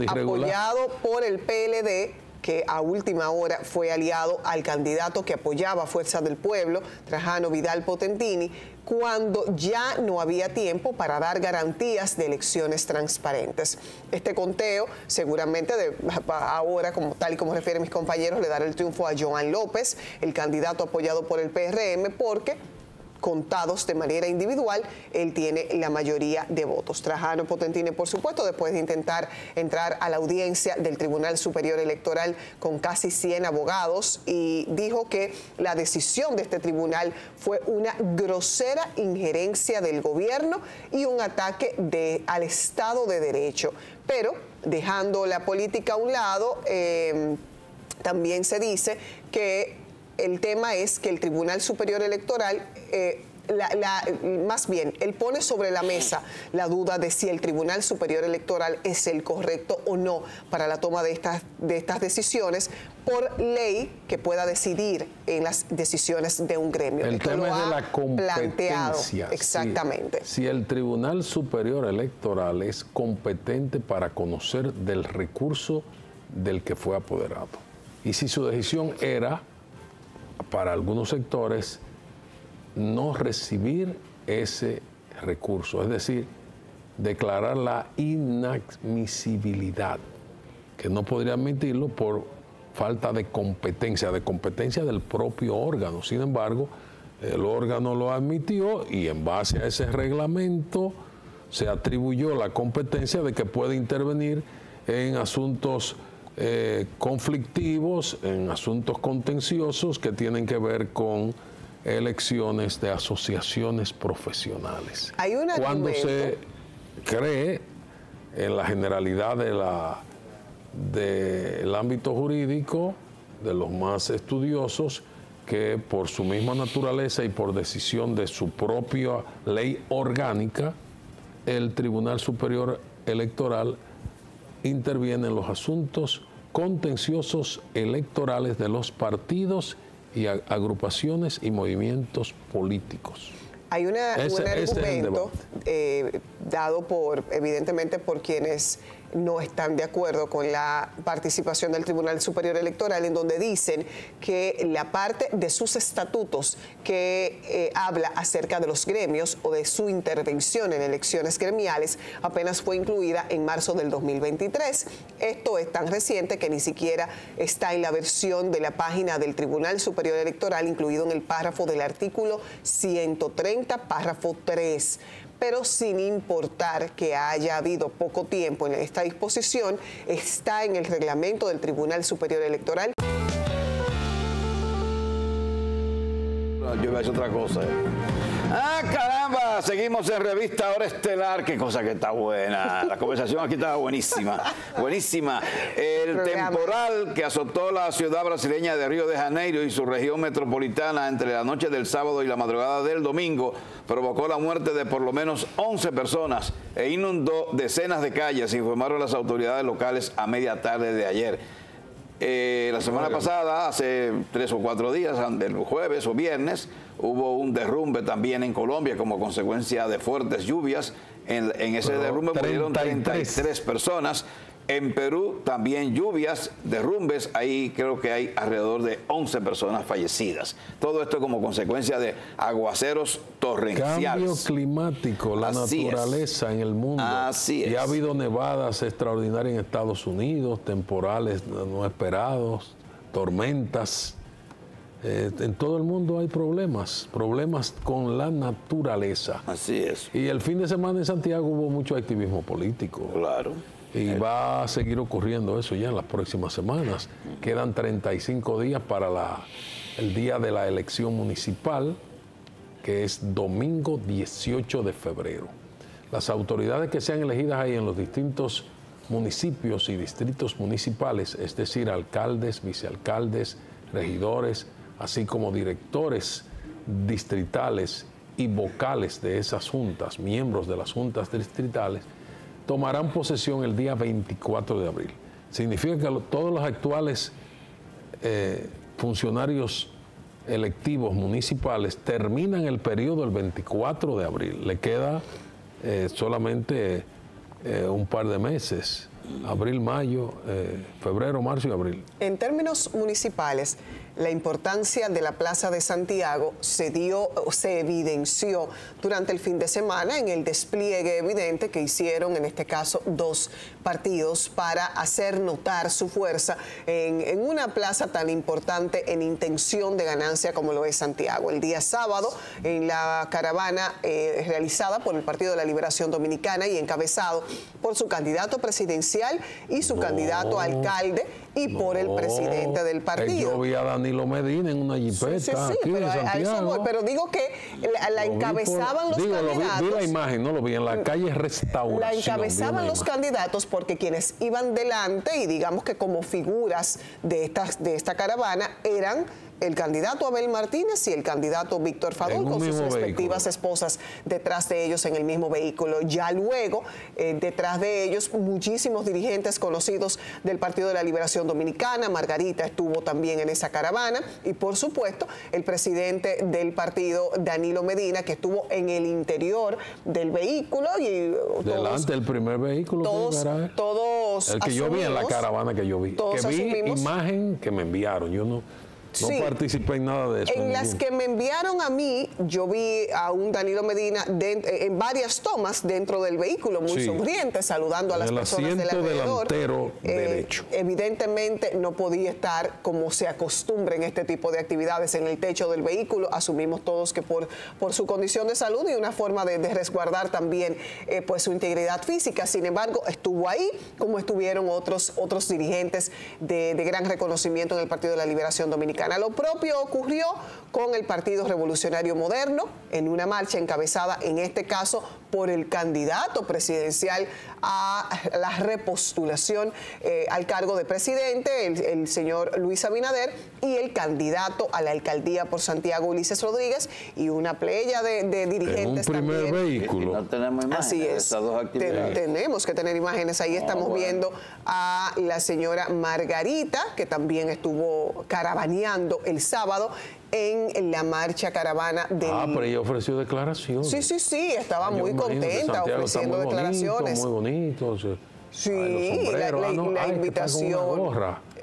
apoyado por el PLD que a última hora fue aliado al candidato que apoyaba Fuerza del Pueblo, Trajano Vidal Potentini, cuando ya no había tiempo para dar garantías de elecciones transparentes. Este conteo seguramente ahora, como tal y como refieren mis compañeros, le dará el triunfo a Joan López, el candidato apoyado por el PRM, porque contados de manera individual, él tiene la mayoría de votos. Trajano Potentini, por supuesto, después de intentar entrar a la audiencia del Tribunal Superior Electoral con casi 100 abogados y dijo que la decisión de este tribunal fue una grosera injerencia del gobierno y un ataque al Estado de Derecho. Pero dejando la política a un lado, eh, también se dice que el tema es que el Tribunal Superior Electoral eh, más bien, él pone sobre la mesa la duda de si el Tribunal Superior Electoral es el correcto o no para la toma de estas, de estas decisiones por ley que pueda decidir en las decisiones de un gremio. El tema es de la competencia. Exactamente. Si, si el Tribunal Superior Electoral es competente para conocer del recurso del que fue apoderado. Y si su decisión era, para algunos sectores, no recibir ese recurso, es decir, declarar la inadmisibilidad, que no podría admitirlo por falta de competencia, de competencia del propio órgano. Sin embargo, el órgano lo admitió y en base a ese reglamento se atribuyó la competencia de que puede intervenir en asuntos eh, conflictivos, en asuntos contenciosos que tienen que ver con elecciones de asociaciones profesionales. Hay Cuando se cree en la generalidad de del ámbito jurídico de los más estudiosos que por su misma naturaleza y por decisión de su propia ley orgánica, el Tribunal Superior Electoral interviene en los asuntos contenciosos electorales de los partidos y agrupaciones y movimientos políticos. Hay una, un argumento eh, dado por, evidentemente, por quienes no están de acuerdo con la participación del Tribunal Superior Electoral, en donde dicen que la parte de sus estatutos que eh, habla acerca de los gremios o de su intervención en elecciones gremiales apenas fue incluida en marzo del 2023. Esto es tan reciente que ni siquiera está en la versión de la página del Tribunal Superior Electoral, incluido en el párrafo del artículo 130, párrafo 3 pero sin importar que haya habido poco tiempo en esta disposición, está en el reglamento del Tribunal Superior Electoral. Yo voy a otra cosa. Ah, caramba, seguimos en Revista Hora Estelar, qué cosa que está buena. La conversación aquí estaba buenísima, buenísima. El temporal que azotó la ciudad brasileña de Río de Janeiro y su región metropolitana entre la noche del sábado y la madrugada del domingo provocó la muerte de por lo menos 11 personas e inundó decenas de calles, informaron las autoridades locales a media tarde de ayer. Eh, la semana pasada, hace tres o cuatro días, el jueves o viernes, hubo un derrumbe también en Colombia como consecuencia de fuertes lluvias. En, ese derrumbe murieron 33 personas. En Perú también lluvias, derrumbes, ahí creo que hay alrededor de 11 personas fallecidas. Todo esto como consecuencia de aguaceros torrenciales. Cambio climático, la naturaleza en el mundo. Así es. Y ha habido nevadas extraordinarias en Estados Unidos, temporales no esperados, tormentas. Eh, en todo el mundo hay problemas, problemas con la naturaleza. Así es. Y el fin de semana en Santiago hubo mucho activismo político. Claro. Y va a seguir ocurriendo eso ya en las próximas semanas. Quedan 35 días para la, el día de la elección municipal, que es domingo 18 de febrero. Las autoridades que sean elegidas ahí en los distintos municipios y distritos municipales, es decir, alcaldes, vicealcaldes, regidores, así como directores distritales y vocales de esas juntas, miembros de las juntas distritales, tomarán posesión el día 24 de abril. Significa que todos los actuales eh, funcionarios electivos municipales terminan el periodo el 24 de abril. Le queda eh, solamente eh, un par de meses, abril, mayo, febrero, marzo y abril. En términos municipales, la importancia de la Plaza de Santiago se dio, se evidenció durante el fin de semana en el despliegue evidente que hicieron, en este caso, dos partidos para hacer notar su fuerza en, una plaza tan importante en intención de ganancia como lo es Santiago. El día sábado, en la caravana eh, realizada por el Partido de la Liberación Dominicana y encabezado por su candidato presidencial y su candidato alcalde, y por el presidente del partido. Yo vi a Danilo Medina en una jipeta sí, sí, aquí en Santiago. pero digo que la, encabezaban los candidatos. vi, la imagen, no lo vi, en la calle Restauración. La encabezaban los candidatos porque quienes iban delante y digamos que como figuras de, estas, de esta caravana eran el candidato Abel Martínez y el candidato Víctor Fadul con sus respectivas esposas detrás de ellos en el mismo vehículo. Ya luego, eh, detrás de ellos, muchísimos dirigentes conocidos del Partido de la Liberación Dominicana. Margarita estuvo también en esa caravana y, por supuesto, el presidente del partido, Danilo Medina, que estuvo en el interior del vehículo. Y uh, Delante del primer vehículo. Todos, todos El que yo vi en la caravana que yo vi. que vi imagen que me enviaron. Yo no no participé en nada de eso. En las que me enviaron a mí, yo vi a un Danilo Medina en varias tomas dentro del vehículo, muy sonriente, saludando a las personas del alrededor. delantero eh, derecho. Evidentemente no podía estar como se acostumbra en este tipo de actividades en el techo del vehículo. Asumimos todos que por, por su condición de salud y una forma de, resguardar también eh, pues su integridad física. Sin embargo, estuvo ahí, como estuvieron otros, otros dirigentes de, de gran reconocimiento en el Partido de la Liberación Dominicana lo propio ocurrió con el Partido Revolucionario Moderno en una marcha encabezada en este caso por el candidato presidencial a la repostulación eh, al cargo de presidente, el, señor Luis Abinader, y el candidato a la alcaldía por Santiago, Ulises Rodríguez, y una playa de, dirigentes. En un primer vehículo. No tenemos imágenes Así es. tenemos que tener imágenes. Ahí estamos viendo a la señora Margarita, que también estuvo caravaneando el sábado en la marcha caravana del... Ah, pero ella ofreció declaraciones. Sí, sí, sí, estaba muy contenta ofreciendo declaraciones. muy bonito. sí, la, invitación.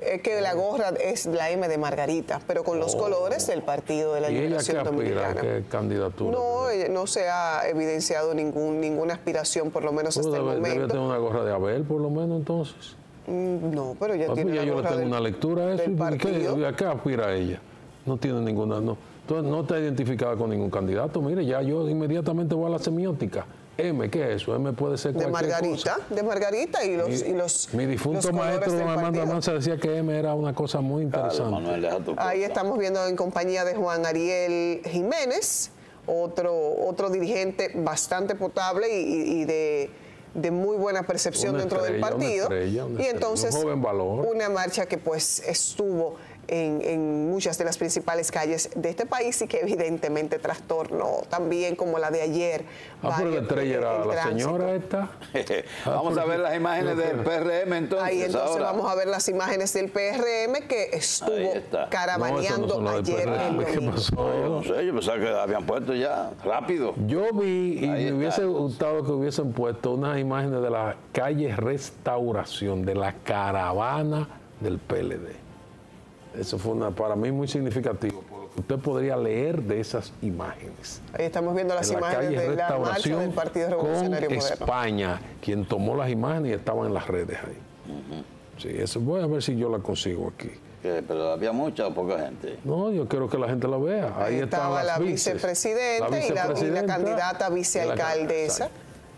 Es que la gorra es la M de Margarita, pero con los oh. colores del Partido de la Liberación Dominicana. ¿Qué candidatura? No, no se ha evidenciado ningún, ninguna aspiración, por lo menos hasta el momento. Debe tener una gorra de Abel, por lo menos, entonces. Mm, no, pero ya ah, tiene ya yo le tengo una lectura a eso. ¿Y ¿A qué aspira ella? No tiene ninguna, no. Entonces no está identificada con ningún candidato. Mire, ya yo inmediatamente voy a la semiótica. M, ¿qué es eso? M puede ser cualquier De Margarita, de Margarita y los... Mi, y los, mi difunto maestro Armando Manza decía que M era una cosa muy interesante. Ahí estamos viendo en compañía de Juan Ariel Jiménez, otro, otro dirigente bastante potable y, de, de, muy buena percepción dentro del partido. y entonces, una marcha que pues estuvo en, muchas de las principales calles de este país y que evidentemente trastornó también como la de ayer. Ah, pero la estrella era la señora esta. [LAUGHS] vamos a ver las imágenes del PRM entonces. Ahí entonces vamos a ver las imágenes del PRM que estuvo caravaneando ayer en ¿Qué pasó? no sé, yo pensaba que habían puesto ya rápido. Yo vi y me hubiese gustado que hubiesen puesto unas imágenes de la calle Restauración, de la caravana del PLD. Eso fue una, para mí muy significativo. Usted podría leer de esas imágenes. Ahí estamos viendo las imágenes de la marcha del Partido Revolucionario con España, quien tomó las imágenes y estaban en las redes ahí. Sí, eso voy a ver si yo la consigo aquí. Pero había mucha o poca gente. No, yo quiero que la gente lo vea. Ahí, estaba la vicepresidenta, y, la, candidata vicealcaldesa.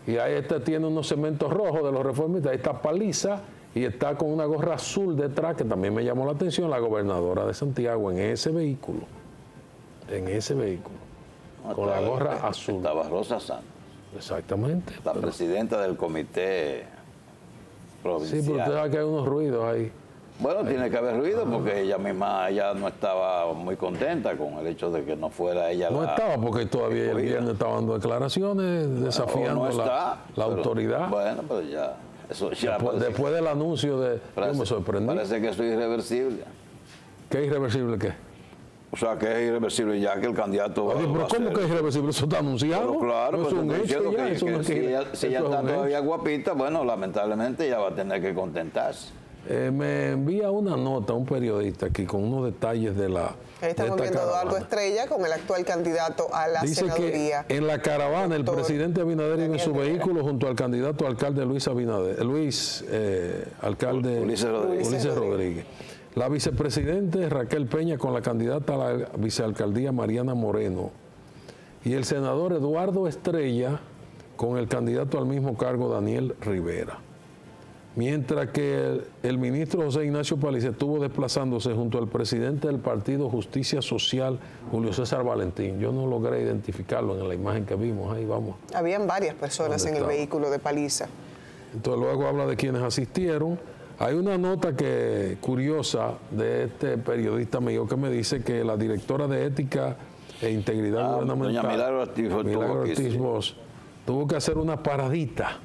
Y ahí está, tiene unos cementos rojos de los reformistas. Ahí está Paliza y está con una gorra azul detrás, que también me llamó la atención, la gobernadora de Santiago en ese vehículo, en ese vehículo, con la gorra azul. Estaba Rosa Santos. Exactamente. La presidenta del comité provincial. Sí, pero usted sabe que hay unos ruidos ahí. Bueno, tiene que haber ruido porque ella misma ya no estaba muy contenta con el hecho de que no fuera ella no la... No estaba porque todavía el viernes estaba dando declaraciones desafiando la, autoridad. Bueno, pero ya después, del anuncio de... Parece, me sorprendí. Parece que eso es irreversible. ¿Qué irreversible qué? O sea, que es irreversible ya que el candidato... pero ¿cómo que es irreversible? Eso está anunciado. claro, pues es un hecho ya, que, si ella, si ella está todavía guapita, bueno, lamentablemente ella va a tener que contentarse. Eh, me envía una nota un periodista aquí con unos detalles de la. Ahí estamos viendo a Eduardo Estrella con el actual candidato a la Dice senaduría. Que en la caravana el presidente Abinader iba en su vehículo junto al candidato alcalde Luis Abinader, Luis, eh, alcalde Ulises Rodríguez. Rodríguez. La vicepresidente Raquel Peña con la candidata a la vicealcaldía Mariana Moreno. Y el senador Eduardo Estrella con el candidato al mismo cargo Daniel Rivera. Mientras que el, ministro José Ignacio Paliza estuvo desplazándose junto al presidente del Partido Justicia Social, Julio César Valentín. Yo no logré identificarlo en la imagen que vimos. Ahí vamos. Habían varias personas en el vehículo de Paliza. Entonces luego habla de quienes asistieron. Hay una nota que curiosa de este periodista amigo que me dice que la directora de ética e integridad ah, gubernamental, Ortiz, tuvo que hacer una paradita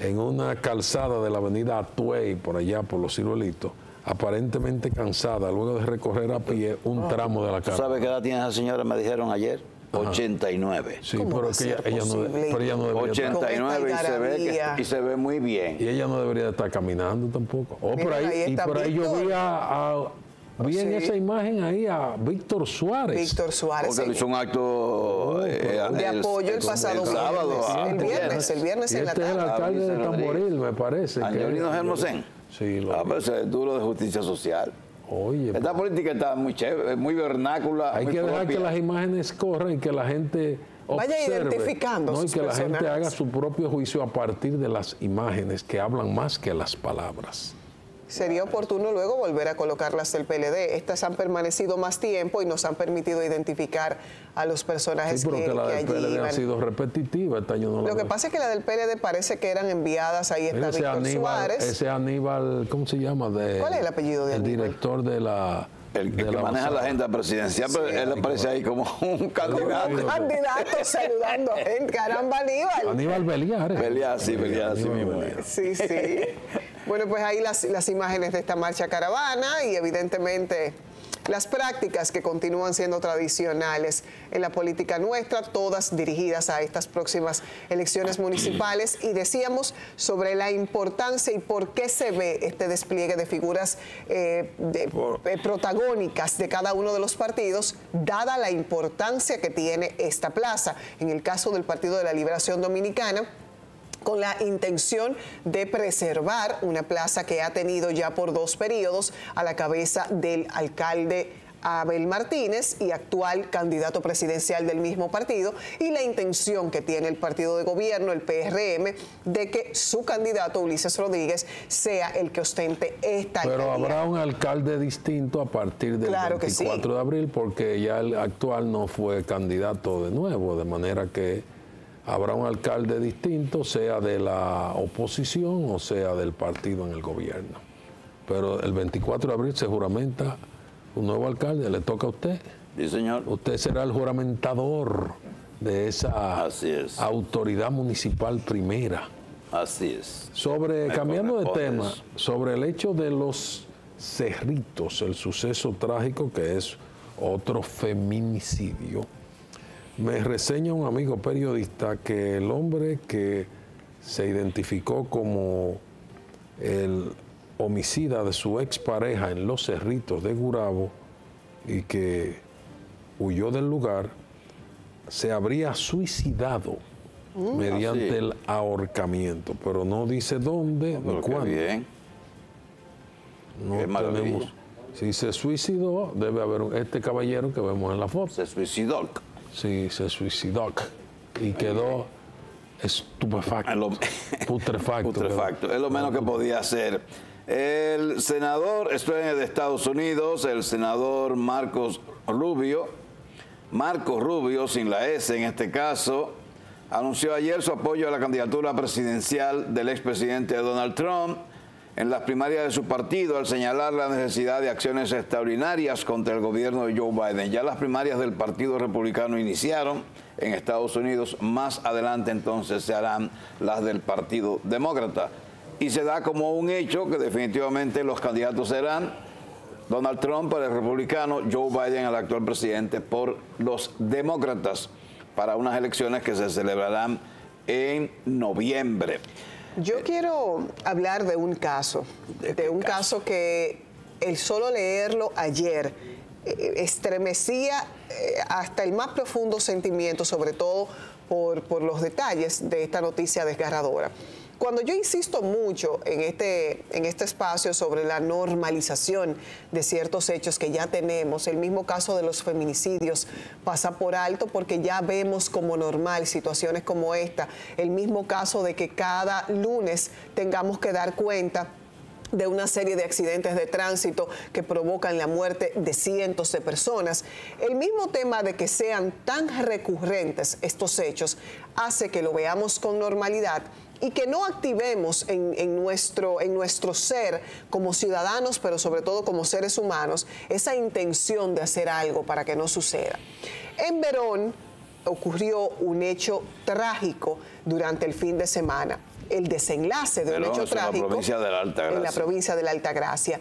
en una calzada de la avenida Atuey, por allá, por los ciruelitos, aparentemente cansada, luego de recorrer a pie un ah. tramo de la calle. ¿Sabe qué edad tiene esa señora? Me dijeron ayer. 89. Sí, pero, que ella, no, pero ella, no, debería 89 y se, ve y se ve muy bien. Y ella no debería estar caminando tampoco. Oh, por ahí, y por ahí yo vi a Vi en esa imagen ahí a Víctor Suárez. Víctor Suárez. Porque hizo un acto oh, eh, de apoyo el, pasado sábado. El viernes, el viernes en la tarde. Este es el alcalde de Tamboril, me parece. Angelino Hermosén. Sí, lo ah, pero es duro de justicia social. Oye, Esta política está muy chévere, muy vernácula. Hay que dejar que las imágenes corran y que la gente Vaya identificando. No, y que la gente haga su propio juicio a partir de las imágenes que hablan más que las palabras sería oportuno luego volver a colocarlas del PLD. Estas han permanecido más tiempo y nos han permitido identificar a los personajes sí, pero que, la del PLD ha sido repetitiva, este año no Lo que pasa es que la del PLD parece que eran enviadas, ahí está ese Víctor Aníbal, Suárez. Ese Aníbal, ¿cómo se llama? De, ¿Cuál es el apellido de El director de la... El, que maneja la agenda presidencial, pero él aparece ahí como un candidato. Un candidato saludando gente. Caramba, Aníbal. Aníbal Beliar. Beliar, sí, Beliar, sí mismo. Sí, sí. [LAUGHS] Bueno, pues ahí las, las imágenes de esta marcha caravana y evidentemente las prácticas que continúan siendo tradicionales en la política nuestra, todas dirigidas a estas próximas elecciones [CLEARS THROAT] municipales. Y decíamos sobre la importancia y por qué se ve este despliegue de figuras eh, eh, protagónicas de cada uno de los partidos, dada la importancia que tiene esta plaza. En el caso del Partido de la Liberación Dominicana, con la intención de preservar una plaza que ha tenido ya por dos periodos a la cabeza del alcalde Abel Martínez y actual candidato presidencial del mismo partido y la intención que tiene el partido de gobierno, el PRM, de que su candidato Ulises Rodríguez sea el que ostente esta Pero habrá un alcalde distinto a partir del 24 de abril porque ya el actual no fue candidato de nuevo, de manera que habrá un alcalde distinto, sea de la oposición o sea del partido en el gobierno. Pero el 24 de abril se juramenta un nuevo alcalde, le toca a usted. Sí, señor. Usted será el juramentador de esa autoridad municipal primera. Así es. Sobre, cambiando de tema, sobre el hecho de los cerritos, el suceso trágico que es otro feminicidio me reseña un amigo periodista que el hombre que se identificó como el homicida de su expareja en los cerritos de Gurabo y que huyó del lugar, se habría suicidado mm. mediante ah, el ahorcamiento, pero no dice dónde ni cuándo. Bien. No tenemos. Si se suicidó, debe haber este caballero que vemos en la foto. Se suicidó. Sí, se suicidó y quedó estupefacto, putrefacto. putrefacto. Es lo menos que podía hacer. El senador, esto es de Estados Unidos, el senador Marcos Rubio, Marcos Rubio, sin la S en este caso, anunció ayer su apoyo a la candidatura presidencial del expresidente Donald Trump en las primarias de su partido al señalar la necesidad de acciones extraordinarias contra el gobierno de Joe Biden. Ya las primarias del Partido Republicano iniciaron en Estados Unidos, más adelante entonces se harán las del Partido Demócrata. Y se da como un hecho que definitivamente los candidatos serán Donald Trump para el republicano, Joe Biden el actual presidente por los demócratas para unas elecciones que se celebrarán en noviembre. Yo quiero hablar de un caso, de, un caso? que el solo leerlo ayer eh, estremecía eh, hasta el más profundo sentimiento, sobre todo por, por los detalles de esta noticia desgarradora. Cuando yo insisto mucho en este, en este espacio sobre la normalización de ciertos hechos que ya tenemos, el mismo caso de los feminicidios pasa por alto porque ya vemos como normal situaciones como esta, el mismo caso de que cada lunes tengamos que dar cuenta de una serie de accidentes de tránsito que provocan la muerte de cientos de personas. El mismo tema de que sean tan recurrentes estos hechos hace que lo veamos con normalidad y que no activemos en, nuestro, en nuestro ser como ciudadanos, pero sobre todo como seres humanos, esa intención de hacer algo para que no suceda. En Verón ocurrió un hecho trágico durante el fin de semana el desenlace de un hecho trágico en la provincia de la Alta En la provincia de la Altagracia.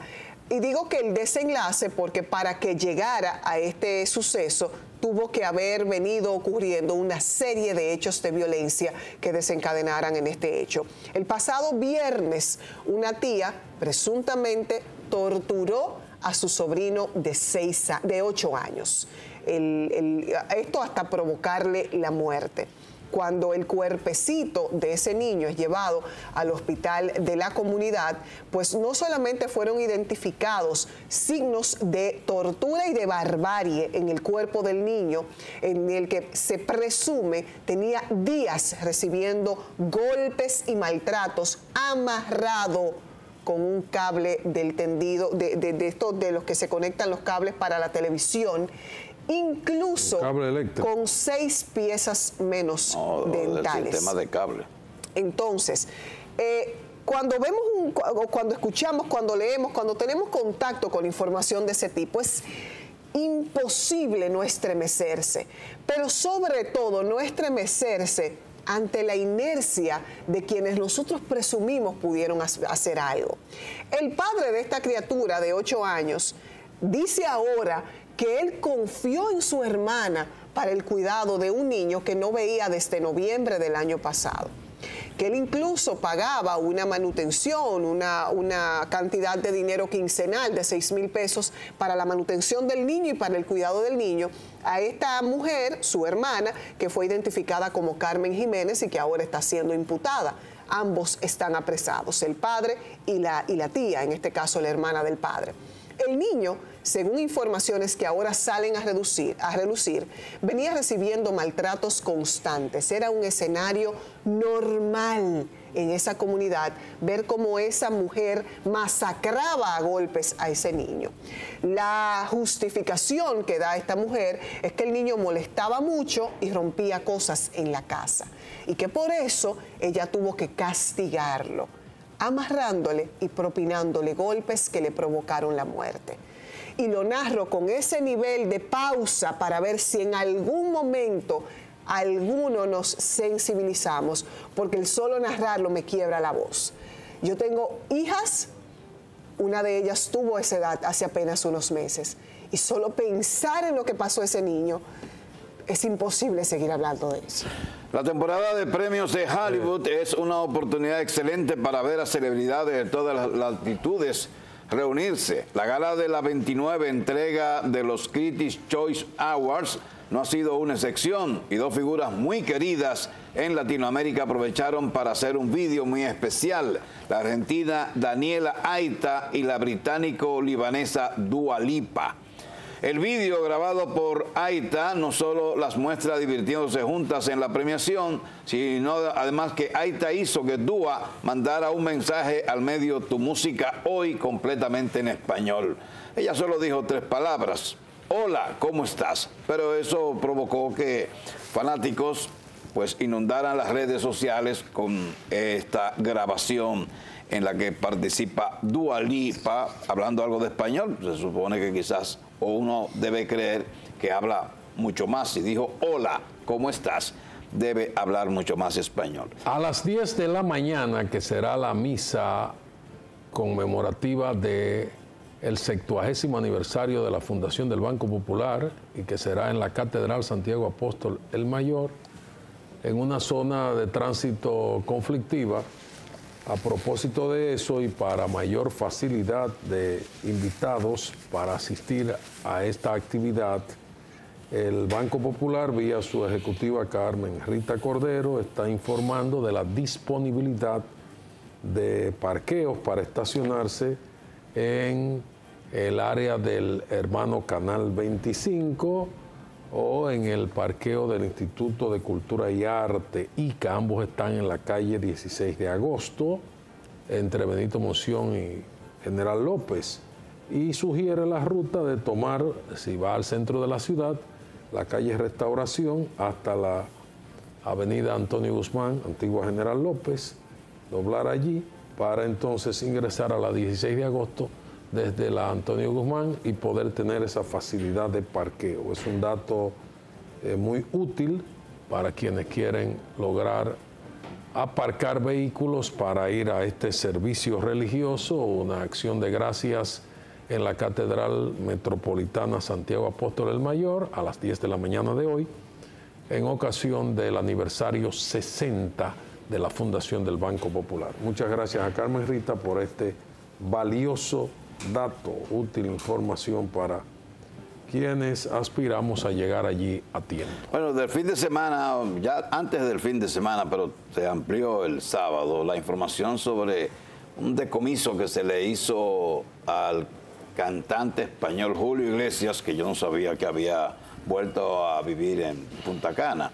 Y digo que el desenlace porque para que llegara a este suceso tuvo que haber venido ocurriendo una serie de hechos de violencia que desencadenaran en este hecho. El pasado viernes, una tía presuntamente torturó a su sobrino de, seis, de ocho años. esto hasta provocarle la muerte cuando el cuerpecito de ese niño es llevado al hospital de la comunidad, pues no solamente fueron identificados signos de tortura y de barbarie en el cuerpo del niño, en el que se presume tenía días recibiendo golpes y maltratos amarrado con un cable del tendido, de, estos de los que se conectan los cables para sistema incluso con seis piezas menos no, dentales. sistema de cable. Entonces, eh, cuando vemos, un, cuando escuchamos, cuando leemos, cuando tenemos contacto con información de ese tipo, es imposible no estremecerse, pero sobre todo no estremecerse ante la inercia de quienes nosotros presumimos pudieron hacer algo. El padre de esta criatura de ocho años dice ahora que él confió en su hermana para el cuidado de un niño que no veía desde noviembre del año pasado que él incluso pagaba una manutención, una, una, cantidad de dinero quincenal de 6 mil pesos para la manutención del niño y para el cuidado del niño, a esta mujer, su hermana, que fue identificada como Carmen Jiménez y que ahora está siendo imputada. Ambos están apresados, el padre y la, y la tía, en este caso la hermana del padre. El niño según informaciones que ahora salen a, reducir, relucir, venía recibiendo maltratos constantes. Era un escenario normal en esa comunidad ver cómo esa mujer masacraba a golpes a ese niño. La justificación que da esta mujer es que el niño molestaba mucho y rompía cosas en la casa y que por eso ella tuvo que castigarlo, amarrándole y propinándole golpes que le provocaron la muerte y lo narro con ese nivel de pausa para ver si en algún momento alguno nos sensibilizamos, porque el solo narrarlo me quiebra la voz. Yo tengo hijas, una de ellas tuvo esa edad hace apenas unos meses, y solo pensar en lo que pasó ese niño, es imposible seguir hablando de eso. La temporada de premios de Hollywood es una oportunidad excelente para ver a celebridades de todas las latitudes reunirse. La gala de la 29 entrega de los Critics Choice Awards no ha sido una excepción y dos figuras muy queridas en Latinoamérica aprovecharon para hacer un vídeo muy especial. La argentina Daniela Aita y la británico-libanesa Dua Lipa. El vídeo grabado por Aita no solo las muestra divirtiéndose juntas en la premiación, sino además que Aita hizo que Dua mandara un mensaje al medio Tu Música Hoy completamente en español. Ella solo dijo tres palabras. Hola, ¿cómo estás? Pero eso provocó que fanáticos pues inundaran las redes sociales con esta grabación en la que participa Dua Lipa hablando algo de español. Se supone que quizás o uno debe creer que habla mucho más. Si dijo hola, ¿cómo estás? Debe hablar mucho más español. A las 10 de la mañana, que será la misa conmemorativa de el 70 aniversario de la fundación del Banco Popular y que será en la Catedral Santiago Apóstol el Mayor, en una zona de tránsito conflictiva, a propósito de eso y para mayor facilidad de invitados para asistir a esta actividad, el Banco Popular, vía su ejecutiva Carmen Rita Cordero, está informando de la disponibilidad de parqueos para estacionarse en el área del hermano Canal 25 o en el parqueo del Instituto de Cultura y Arte ICA. Ambos están en la calle 16 de agosto, entre Benito Moción y General López. Y sugiere la ruta de tomar, si va al centro de la ciudad, la calle Restauración hasta la avenida Antonio Guzmán, antigua General López, doblar allí para entonces ingresar a la 16 de agosto desde la Antonio Guzmán y poder tener esa facilidad de parqueo. Es un dato eh, muy útil para quienes quieren lograr aparcar vehículos para ir a este servicio religioso, una acción de gracias en la Catedral Metropolitana Santiago Apóstol el Mayor a las 10 de la mañana de hoy, en ocasión del aniversario 60 de la Fundación del Banco Popular. Muchas gracias a Carmen Rita por este valioso dato, útil información para quienes aspiramos a llegar allí a tiempo. Bueno, del fin de semana, ya antes del fin de semana, pero se amplió el sábado la información sobre un decomiso que se le hizo al cantante español Julio Iglesias, que yo no sabía que había vuelto a vivir en Punta Cana.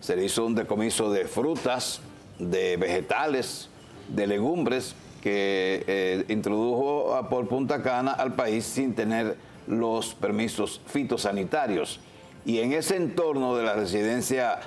Se le hizo un decomiso de frutas, de vegetales, de legumbres que eh, introdujo por Punta Cana al país sin tener los permisos fitosanitarios. Y en ese entorno de la residencia,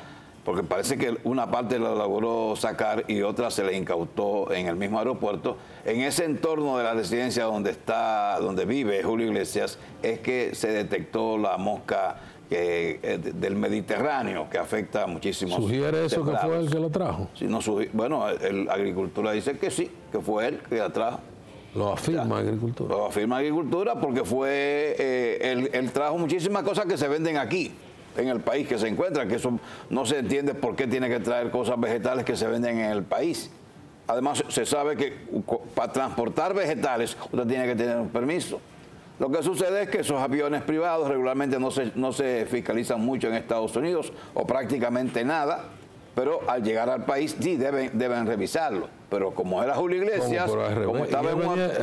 porque parece que una parte la logró sacar y otra se le incautó en el mismo aeropuerto, en ese entorno de la residencia donde está, donde vive Julio Iglesias, es que se detectó la mosca eh, del Mediterráneo que afecta muchísimo. ¿Sugiere eso que fue el que la trajo? no, bueno, la agricultura dice que sí, que fue él que la trajo. Lo afirma Agricultura. Lo afirma Agricultura porque fue, eh, él, trajo muchísimas cosas que se venden aquí, en el país, que se encuentran, que eso no se entiende por qué tiene que traer cosas vegetales que se venden en el país. Además, se sabe que para transportar vegetales usted tiene que tener un permiso. Lo que sucede es que esos aviones privados regularmente no se, no se fiscalizan mucho en Estados Unidos o prácticamente nada, pero al llegar al país sí deben, deben revisarlo. Pero como era Julio Iglesias, como estaba en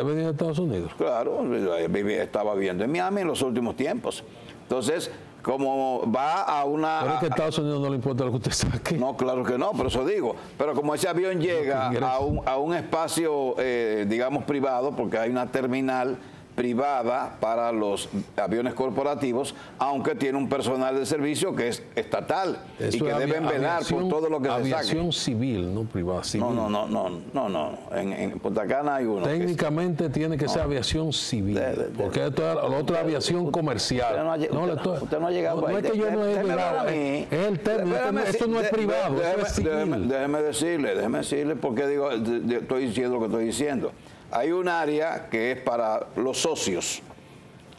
venía, Estados Unidos. Claro, estaba viviendo en Miami en los últimos tiempos. Entonces, como va a una... Pero es que a Estados Unidos no le importa lo que usted saque. No, claro que no, pero eso digo. Pero como ese avión llega a un, a un espacio, eh, digamos, privado, porque hay una terminal privada para los aviones corporativos, aunque tiene un personal de servicio que es estatal y que deben velar por todo lo que se saque. Aviación civil, no privada, civil. No, no, no, no, no, En, en Punta Cana hay uno. Técnicamente tiene que ser aviación civil, porque esto es la otra aviación comercial. Usted no, ha, usted, no ha llegado no, no es que yo no he llegado, es, el término, esto no es privado, déjeme decirle, déjeme decirle porque digo, estoy diciendo lo que estoy diciendo. Hay un área que es para los socios,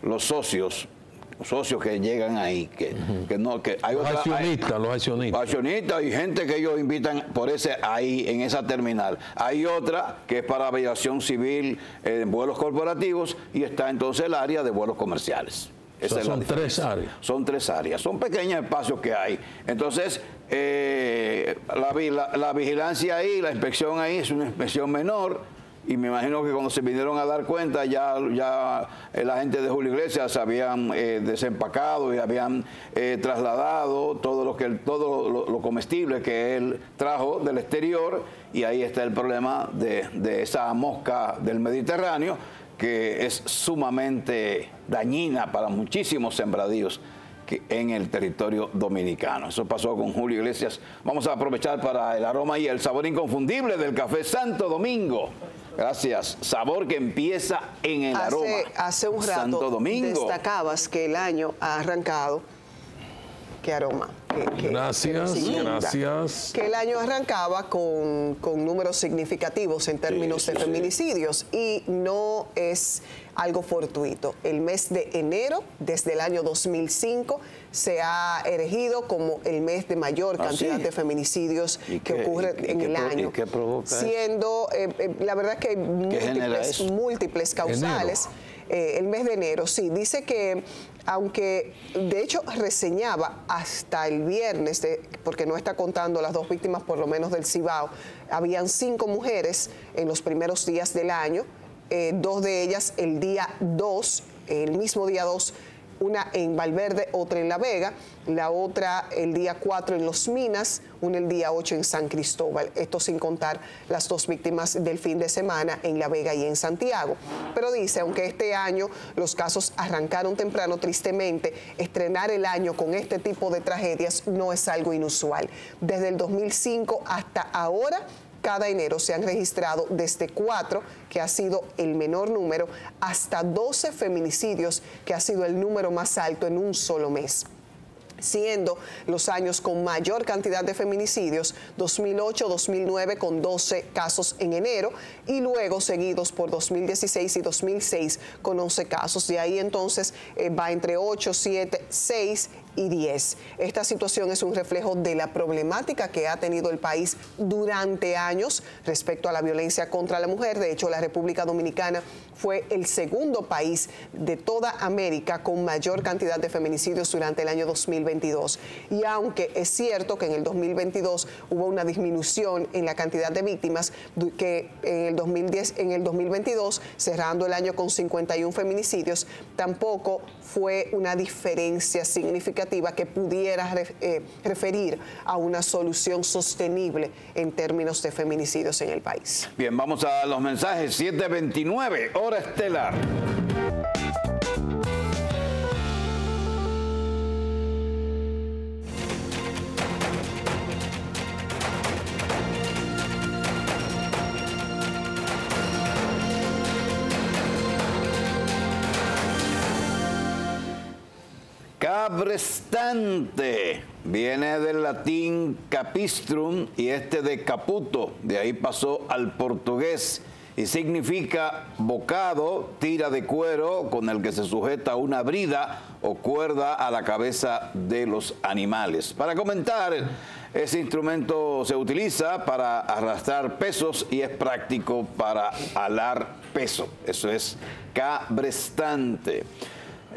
los socios, los socios que llegan ahí, que, no, que hay los accionistas, los accionistas. Accionistas y gente que ellos invitan por ese ahí, en esa terminal. Hay otra que es para aviación civil en vuelos corporativos y está entonces el área de vuelos comerciales. son tres áreas. Son tres áreas, son pequeños espacios que hay. Entonces, eh, la, la vigilancia ahí, la inspección ahí es una inspección menor y me imagino que cuando se vinieron a dar cuenta ya, ya la gente de Julio Iglesias habían eh, desempacado y habían eh, trasladado todo lo que lo, comestible que él trajo del exterior. Y ahí está el problema de, de esa mosca del Mediterráneo que es sumamente dañina para muchísimos sembradíos en el territorio dominicano. Eso pasó con Julio Iglesias. Vamos a aprovechar para el aroma y el sabor inconfundible del café Santo Domingo. Gracias. Sabor que empieza en el aroma. Hace un rato Santo Domingo. destacabas que el año ha arrancado. ¿Qué aroma? gracias, gracias. Que el año arrancaba con, con números significativos en términos de feminicidios y no es algo fortuito. El mes de enero, desde el año 2005, se ha erigido como el mes de mayor ah, cantidad de feminicidios que ocurre en el año. ¿Qué provoca Siendo, eh, eh, la verdad que hay múltiples, múltiples causales. Eh, el mes de enero, sí, dice que aunque de hecho reseñaba hasta el viernes, porque no está contando las dos víctimas por lo menos del Cibao, habían cinco mujeres en los primeros días del año, eh, dos de ellas el día 2, el mismo día 2 una en Valverde, otra en La Vega, la otra el día 4 en Los Minas, una el día 8 en San Cristóbal, esto sin contar las dos víctimas del fin de semana en La Vega y en Santiago. Pero dice, aunque este año los casos arrancaron temprano, tristemente, estrenar el año con este tipo de tragedias no es algo inusual. Desde el 2005 hasta ahora, cada enero se han registrado desde cuatro, que ha sido el menor número, hasta 12 feminicidios, que ha sido el número más alto en un solo mes siendo los años con mayor cantidad de feminicidios, 2008-2009 con 12 casos en enero y luego seguidos por 2016 y 2006 con 11 casos. De ahí entonces eh, va entre 8, 7, 6 y 10. Esta situación es un reflejo de la problemática que ha tenido el país durante años respecto a la violencia contra la mujer. De hecho, la República Dominicana fue el segundo país de toda América con mayor cantidad de feminicidios durante el año 2022. Y aunque es cierto que en el 2022 hubo una disminución en la cantidad de víctimas, que en el 2010, en el 2022, cerrando el año con 51 feminicidios, tampoco fue una diferencia significativa que pudiera eh, referir a una solución sostenible en términos de feminicidios en el país. Bien, vamos a los mensajes 729 estelar. Cabrestante viene del latín capistrum y este de caputo, de ahí pasó al portugués y significa bocado, tira de cuero con el que se sujeta una brida o cuerda a la cabeza de los animales. Para comentar, ese instrumento se utiliza para arrastrar pesos y es práctico para alar peso. Eso es cabrestante.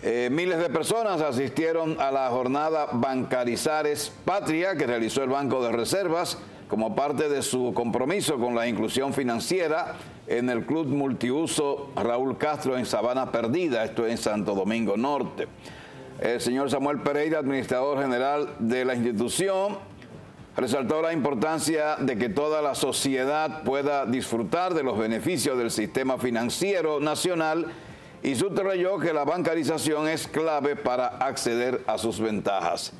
Eh, miles de personas asistieron a la jornada Bancarizares Patria que realizó el Banco de Reservas como parte de su compromiso con la inclusión financiera en el Club Multiuso Raúl Castro en Sabana Perdida, esto en Santo Domingo Norte. El señor Samuel Pereira, administrador general de la institución, resaltó la importancia de que toda la sociedad pueda disfrutar de los beneficios del sistema financiero nacional y subrayó que la bancarización es clave para acceder a sus ventajas.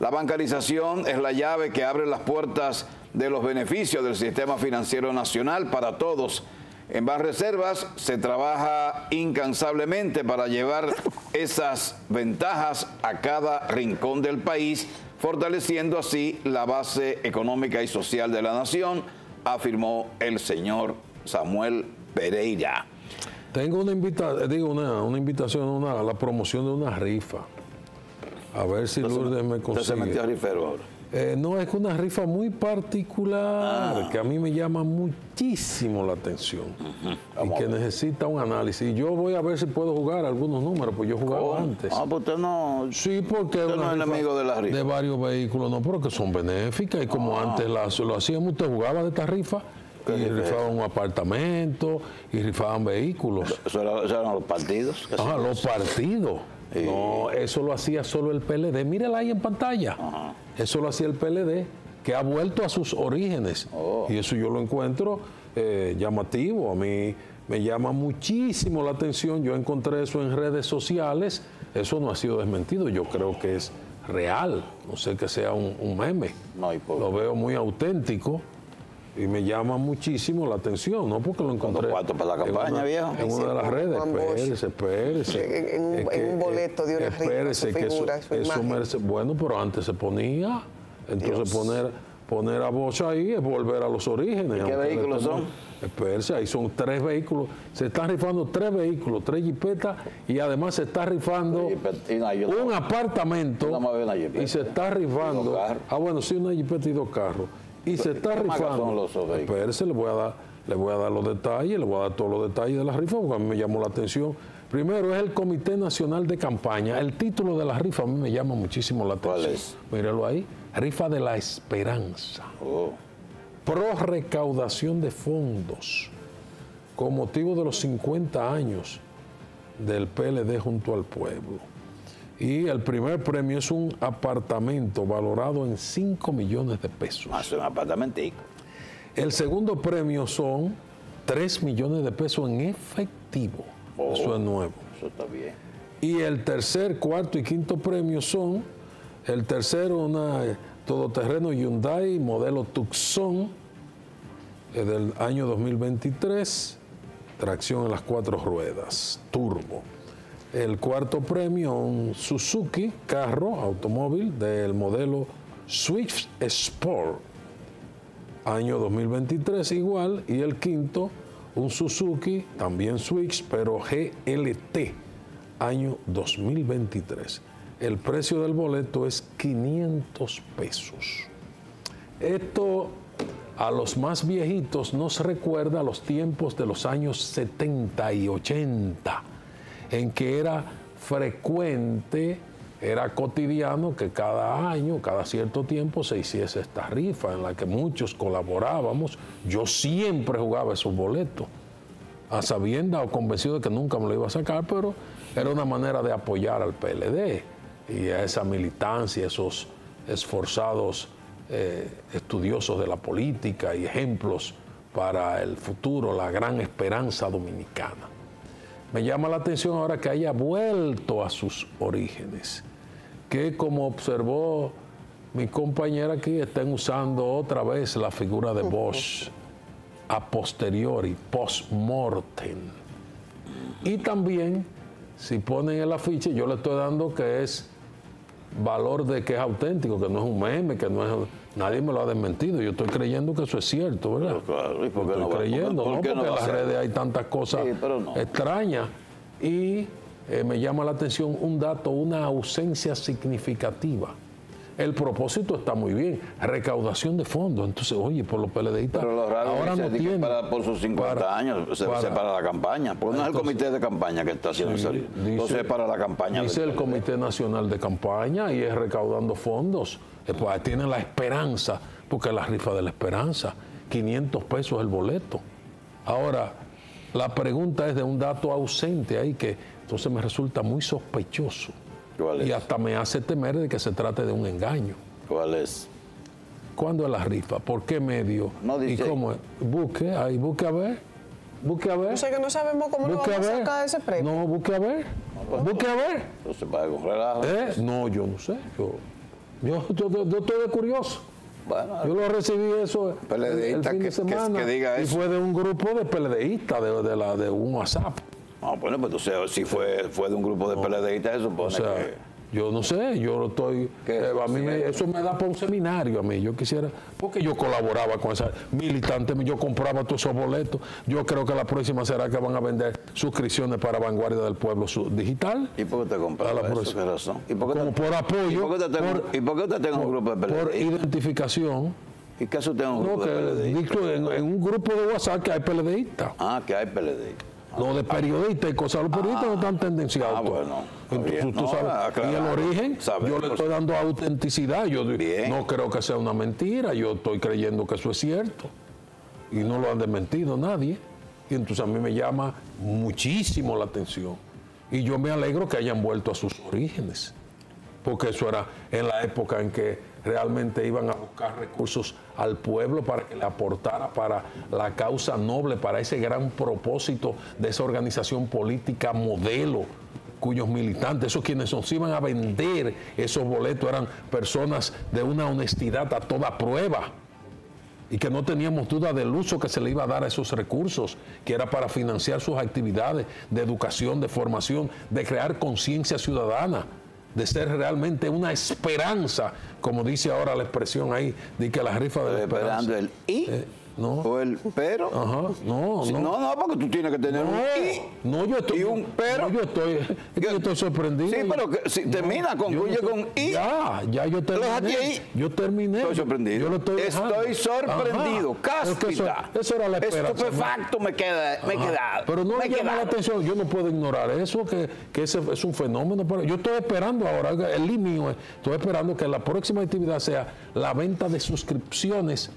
La bancarización es la llave que abre las puertas de los beneficios del sistema financiero nacional para todos en Reservas se trabaja incansablemente para llevar esas ventajas a cada rincón del país, fortaleciendo así la base económica y social de la nación, afirmó el señor Samuel Pereira. Tengo una, invita digo una, invitación una, a la promoción de una rifa. A ver si Lourdes me consigue. se metió a rifero ahora. Eh, no, es una rifa muy particular ah. que a mí me llama muchísimo la atención y que necesita un análisis. Y yo voy a ver si puedo jugar algunos números, pues yo jugaba antes. Ah, pues usted no. Sí, porque usted no es enemigo de la rifa. De varios vehículos, no, pero que son benéficas y como ah. antes lo hacíamos, usted jugaba de esta rifa y rifaban un apartamento y rifaban vehículos. ¿Eso, eran los partidos? Ajá, los partidos. No, eso lo hacía solo el PLD. Mírala ahí en pantalla. Eso lo hacía el PLD, que ha vuelto a sus orígenes. Oh. Y eso yo lo encuentro eh, llamativo. A mí me llama muchísimo la atención. Yo encontré eso en redes sociales. Eso no ha sido desmentido. Yo creo que es real. No sé que sea un, meme. lo veo muy auténtico y me llama muchísimo la atención, ¿no? Porque lo encontré. ¿Cuánto para la campaña, viejo? En una de las redes. Espérese, espérese. En, un, boleto de una espérese, que eso, Bueno, pero antes se ponía. Entonces poner poner a voz ahí es volver a los orígenes. ¿Qué vehículos son? Espérese, ahí son tres vehículos. Se están rifando tres vehículos, tres jipetas y además se está rifando un apartamento. y se está rifando. Ah, bueno, sí, una jipeta y dos carros y se está rifando. Espérese, le voy a dar le voy a dar los detalles, le voy a dar todos los detalles de la rifa porque a mí me llamó la atención. Primero es el Comité Nacional de Campaña. El título de la rifa a mí me llama muchísimo la atención. ¿Cuál es? Míralo ahí. Rifa de la Esperanza. Oh. Pro recaudación de fondos con motivo de los 50 años del PLD junto al pueblo. Y el primer premio es un apartamento valorado en 5 millones de pesos. Más un apartamentico. El segundo premio son 3 millones de pesos en efectivo. Oh. Eso es nuevo. Eso está bien. Y el tercer, cuarto y quinto premio son, el tercero, una eh, todoterreno Hyundai modelo Tucson eh, del año 2023, tracción en las cuatro ruedas, turbo. El cuarto premio, un Suzuki carro, automóvil del modelo Swift Sport, año 2023 igual. Y el quinto, un Suzuki, también Switch, pero GLT, año 2023. El precio del boleto es 500 pesos. Esto a los más viejitos nos recuerda a los tiempos de los años 70 y 80, en que era frecuente, era cotidiano que cada año, cada cierto tiempo se hiciese esta rifa en la que muchos colaborábamos. Yo siempre jugaba esos boletos, a sabienda o convencido de que nunca me lo iba a sacar, pero era una manera de apoyar al PLD y a esa militancia, esos esforzados eh, estudiosos de la política y ejemplos para el futuro, la gran esperanza dominicana. Me llama la atención ahora que haya vuelto a sus orígenes, que como observó mi compañera aquí, estén usando otra vez la figura de Bosch a posteriori, post-mortem. Y también, si ponen el afiche, yo le estoy dando que es valor de que es auténtico, que no es un meme, que no es... Nadie me lo ha desmentido, yo estoy creyendo que eso es cierto, ¿verdad? Claro, ¿y por qué estoy no va- creyendo, por ¿no? qué Porque en las redes hay tantas cosas Sí, extrañas. Y eh, me llama la atención un dato, una ausencia significativa. El propósito está muy bien, recaudación de fondos. Entonces, oye, por los PLDistas, Pero lo raro ahora dice no tienen. para, por sus 50 Para- años se para- se para la campaña. Porque no es el comité de campaña que está haciendo eso. Entonces es para la campaña. Dice el. Comité Nacional de Campaña y es recaudando fondos. Eh, Pues tienen la esperanza, porque es la rifa de la esperanza, 500 pesos el boleto. Ahora, la pregunta es de un dato ausente ahí que entonces me resulta muy sospechoso. ¿Cuál es? Y hasta me hace temer de que se trate de un engaño. ¿Cuál es? ¿Cuándo es la rifa? ¿Por qué medio? No dice. ¿Y cómo es? Busque, ahí, busque a ver. Busque a ver. O sea que no sabemos cómo nos busque vamos a a ver. sacar ese premio. No, busque a ver. Busque a ver. Entonces relajo. ¿Eh? No, yo no sé. Yo, yo, yo- yo- yo estoy de curioso. Bueno, Yo lo recibí eso el, el PLDista fin que- de que- semana que diga y eso. fue de un grupo de PLDistas de, de, la, de un WhatsApp. No, bueno, pues entonces si fue, fue de un grupo de PLDistas, se supone O sea, que... yo no sé, yo estoy... Eh, a mí me- eso me da para un seminario a mí. Yo quisiera... Porque yo colaboraba con esa militante, yo compraba todos esos boletos. Yo creo que la próxima será que van a vender suscripciones para Vanguardia del Pueblo Digital. ¿Y por qué te compraba la eso? ¿Qué razón? ¿Y por qué Como te- por apoyo. ¿Y por qué te tengo, por- ¿y por qué usted tengo un grupo de por PLD? identificación. ¿Y qué usted tengo un No, grupo que de en, en un grupo de WhatsApp que hay PLDistas. Ah, que hay PLD. Lo de periodistas y cosas, los periodistas no están tendenciados. ah, pues. bueno, Entonces, bien. tú No, sabes, aclarar, y el origen, saber, yo le estoy dando autenticidad. Yo Bien. no creo que sea una mentira, yo estoy creyendo que eso es cierto. Y no lo han desmentido nadie. Y entonces a mí me llama muchísimo la atención. Y yo me alegro que hayan vuelto a sus orígenes. Porque eso era en la época en que realmente iban a buscar recursos al pueblo para que le aportara para la causa noble, para ese gran propósito de esa organización política modelo cuyos militantes, esos quienes nos iban a vender esos boletos, eran personas de una honestidad a toda prueba y que no teníamos duda del uso que se le iba a dar a esos recursos, que era para financiar sus actividades de educación, de formación, de crear conciencia ciudadana, de ser realmente una esperanza, como dice ahora la expresión ahí, de que la rifa de la esperanza. el. Eh, No. O el pero. Ajá. No, Sí, no. no, no, porque tú tienes que tener un y. No, yo estoy. y un pero. no, yo estoy. yo estoy sorprendido. Sí, pero que si termina, concluye yo con y. Ya, ya yo terminé. ahí. Yo terminé. Estoy sorprendido. Yo lo estoy sorprendido. Ajá. Es que eso, era la esperanza. Estupefacto me queda, me he quedado. Pero no me le he llama la atención, yo no puedo ignorar eso, que, que ese es un fenómeno. Pero yo estoy esperando ahora, el mío es, estoy esperando que la próxima actividad sea la venta de suscripciones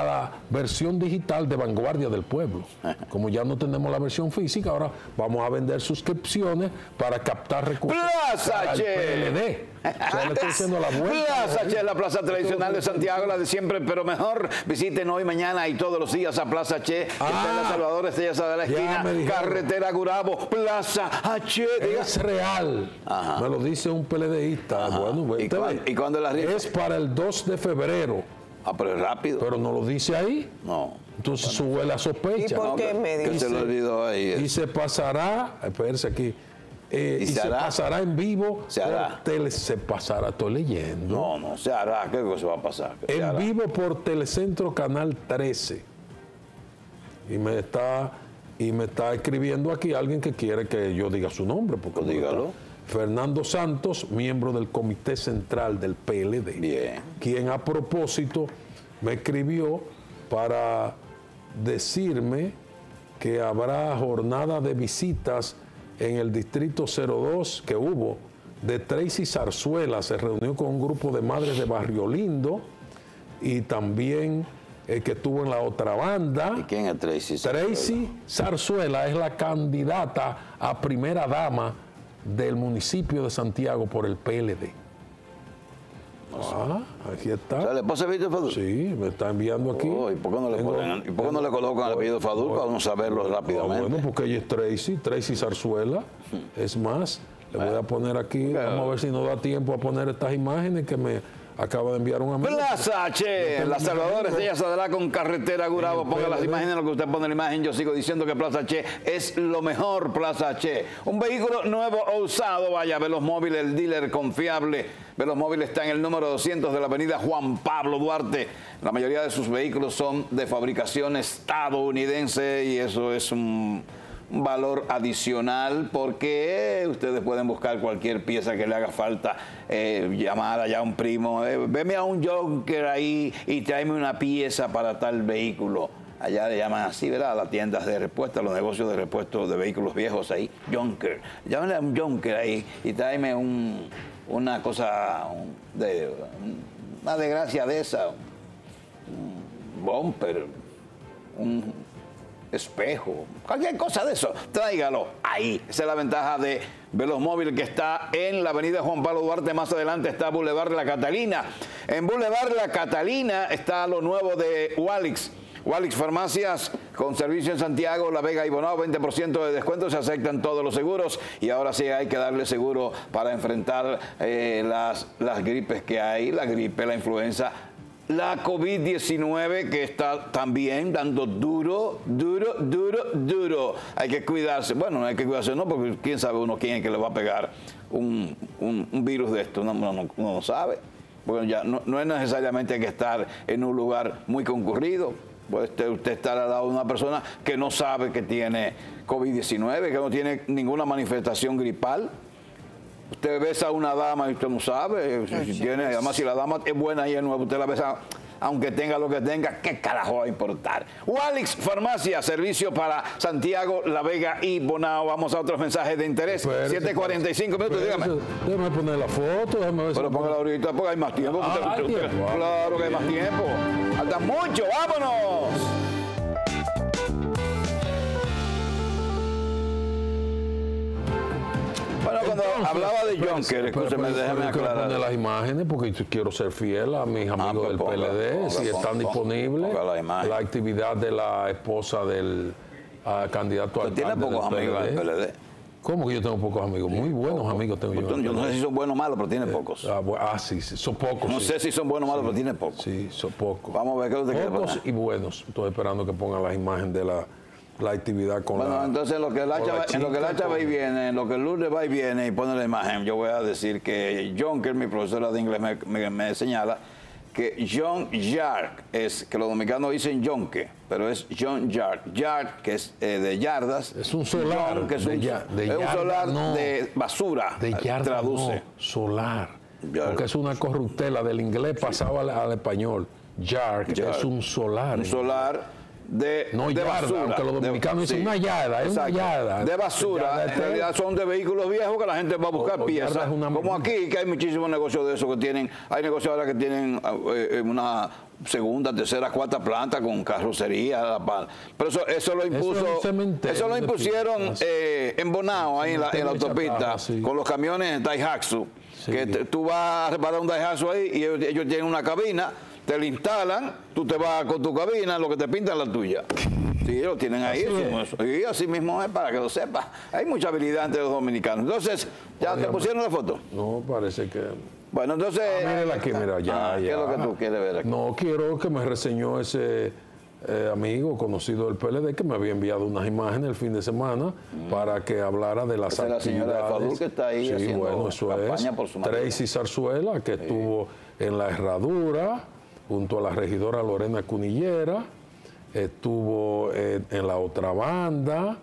a la versión digital de Vanguardia del Pueblo. Como ya no tenemos la versión física, ahora vamos a vender suscripciones para captar recursos Plaza el Che. PLD. O sea, le estoy la vuelta. Plaza Che, la plaza tradicional de Santiago, la de siempre, pero mejor. Visiten hoy, mañana y todos los días a Plaza Che, que está en la Ah. Salvador Estrella de la esquina, carretera Gurabo, Plaza diga. Es real. Me lo dice un PLDista. Bueno, ¿Y usted cuán- ve. y cuándo la rifa? Es para el 2 de febrero, Ah, pero es rápido. pero no lo dice ahí. no. Entonces sube la sospecha. ¿Y por qué que- me que dice? se le olvidó ahí. Y se pasará, espérense aquí, eh, ¿Y y, se hará? pasará en vivo. Se por hará. tele- se pasará, estoy leyendo. No, no, se hará. ¿Qué cosa va a pasar? ¿Qué se en hará? vivo por Telecentro Canal 13. Y me está y me está escribiendo aquí alguien que quiere que yo diga su nombre. Porque Pues no dígalo. está. Fernando Santos, miembro del Comité Central del PLD. Bien. Quien a propósito me escribió para decirme que habrá jornada de visitas en el Distrito 02 que hubo de Tracy Zarzuela. Se reunió con un grupo de madres de Barrio Lindo y también el que estuvo en la otra banda. ¿Y quién es Tracy? Tracy Zarzuela es la candidata a primera dama del municipio de Santiago por el PLD. Ah, aquí O está. sea, ¿Le pasa Víctor Fadul? Sí, me está enviando aquí. Oh, ¿y por qué no le, Tengo- ponen- ¿y por qué no le colocan el apellido Fadul para no saberlo Ah, rápidamente? bueno, porque ella es Tracy, Tracy Zarzuela. Es más, le voy a poner aquí, vamos a ver si nos da tiempo a poner estas imágenes que me acaba de enviar un amigo. Plaza Che, la Salvador Estrella Sadalá con carretera Gurabo. Ponga las imágenes, lo que usted pone la imagen. Yo sigo diciendo que Plaza Che es lo mejor, Plaza Che. Un vehículo nuevo o usado, vaya, Velos Móvil, el dealer confiable. Velos Móvil está en el número 200 de la avenida Juan Pablo Duarte. La mayoría de sus vehículos son de fabricación estadounidense y eso es un valor adicional porque ustedes pueden buscar cualquier pieza que le haga falta, eh, llamar allá a un primo, eh, veme a un Junker ahí y tráeme una pieza para tal vehículo. Allá le llaman así, ¿verdad? Las tiendas de repuesto, los negocios de repuesto de vehículos viejos ahí, Junker. Llámale a un Junker ahí y tráeme un, una cosa de una desgracia de esa, un bumper, un espejo, cualquier cosa de eso, tráigalo ahí. Esa es la ventaja de Velos Móvil que está en la avenida Juan Pablo Duarte, más adelante está Boulevard La Catalina. En Boulevard La Catalina está lo nuevo de Walix. Walix Farmacias con servicio en Santiago, La Vega y Bonao, 20% de descuento, se aceptan todos los seguros y ahora sí hay que darle seguro para enfrentar eh, las, las gripes que hay, la gripe, la influenza, la COVID-19 que está también dando duro, duro, duro, duro. Hay que cuidarse. Bueno, no hay que cuidarse, no, porque quién sabe uno quién es que le va a pegar un, un- virus de esto. No, no, no, no sabe. Bueno, ya no, no es necesariamente que estar en un lugar muy concurrido. Puede usted estar al lado de una persona que no sabe que tiene COVID-19, que no tiene ninguna manifestación gripal. Usted besa a una dama y usted no sabe. Si, si tiene, además, si la dama es buena y es nueva, usted la besa, aunque tenga lo que tenga, ¿qué carajo va a importar? Walix Farmacia, servicio para Santiago, La Vega y Bonao. Vamos a otros mensajes de interés. Espérese, 7.45 minutos, dígame. Déjame poner la foto, déjame ver si- Pero póngala ahorita porque hay más tiempo. Ah, Usted- hay usted- tiempo. claro que hay más tiempo. Falta mucho, vámonos. Bueno, cuando Entonces, hablaba de pero- escúcheme, poner aclarar. las imágenes porque quiero ser fiel a mis amigos pues del ponga, PLD, ponga, si ponga, están disponibles. la actividad de la esposa del ah, candidato a Usted tiene pocos del amigos en el PLD. ¿Cómo que yo tengo pocos amigos? Muy buenos amigos tengo yo. Yo no sé si son buenos o malos, pero tiene pocos. Ah, ah, sí, sí, son pocos. No sí. sé si son buenos o malos, pero tiene pocos. Sí, son pocos. Vamos a ver qué usted quiere Pocos poner. y buenos. Estoy esperando que pongan las imágenes de la, la actividad con Bueno, la. entonces en lo que el con hacha, va- en lo que el hacha va y con- viene, en lo que el lunes va y viene y pone la imagen, yo voy a decir que John, que es mi profesora de inglés, me, me- me señala que John Yard es, que los dominicanos dicen Yonke, pero es John Yard. Yard, que es eh, de yardas. Es un solar. que es de un, ya- de es un yarda, solar no. de basura. De yarda, traduce. no, solar. Yard. Porque es una corruptela del inglés pasado al, al español. Yard, Yard. es un solar. Un solar de, No de yarda, basura. aunque los De- dominicanos dicen sí. una yarda, es una yarda. De basura. En realidad son de vehículos viejos que la gente va a buscar piezas. Como aquí, que hay muchísimos negocios de eso que tienen. Hay negocios ahora que tienen eh, eh, una segunda, tercera, cuarta planta con carrocería. Pero eso, eso lo impuso. Eso lo de impusieron eh, en Bonao, ahí en la, en la Cementerio de autopista, sí. con los camiones Daihatsu. Sí. Que tú vas a reparar un Daihatsu ahí y ellos, ellos tienen una cabina, te la instalan, tú te vas con tu cabina, lo que te pintan la tuya. Sí, lo tienen ahí. Así es. Y así mismo es para que lo sepas. Hay mucha habilidad entre los dominicanos. Entonces, ¿ya te pusieron la foto? No, parece que. Bueno, entonces. Ah, mírala aquí, mira, ya, Ah, ¿Qué ya. es lo que tú quieres ver aquí? No, quiero que me reseñó ese eh, amigo conocido del PLD que me había enviado unas imágenes el fin de semana para que hablara de las Mm. Esa es la señora actividades. Fadul que está ahí sí, haciendo bueno, eso campaña es. por su marido. Tracy Zarzuela, que estuvo en la herradura junto a la regidora Lorena Cunillera, estuvo en la otra banda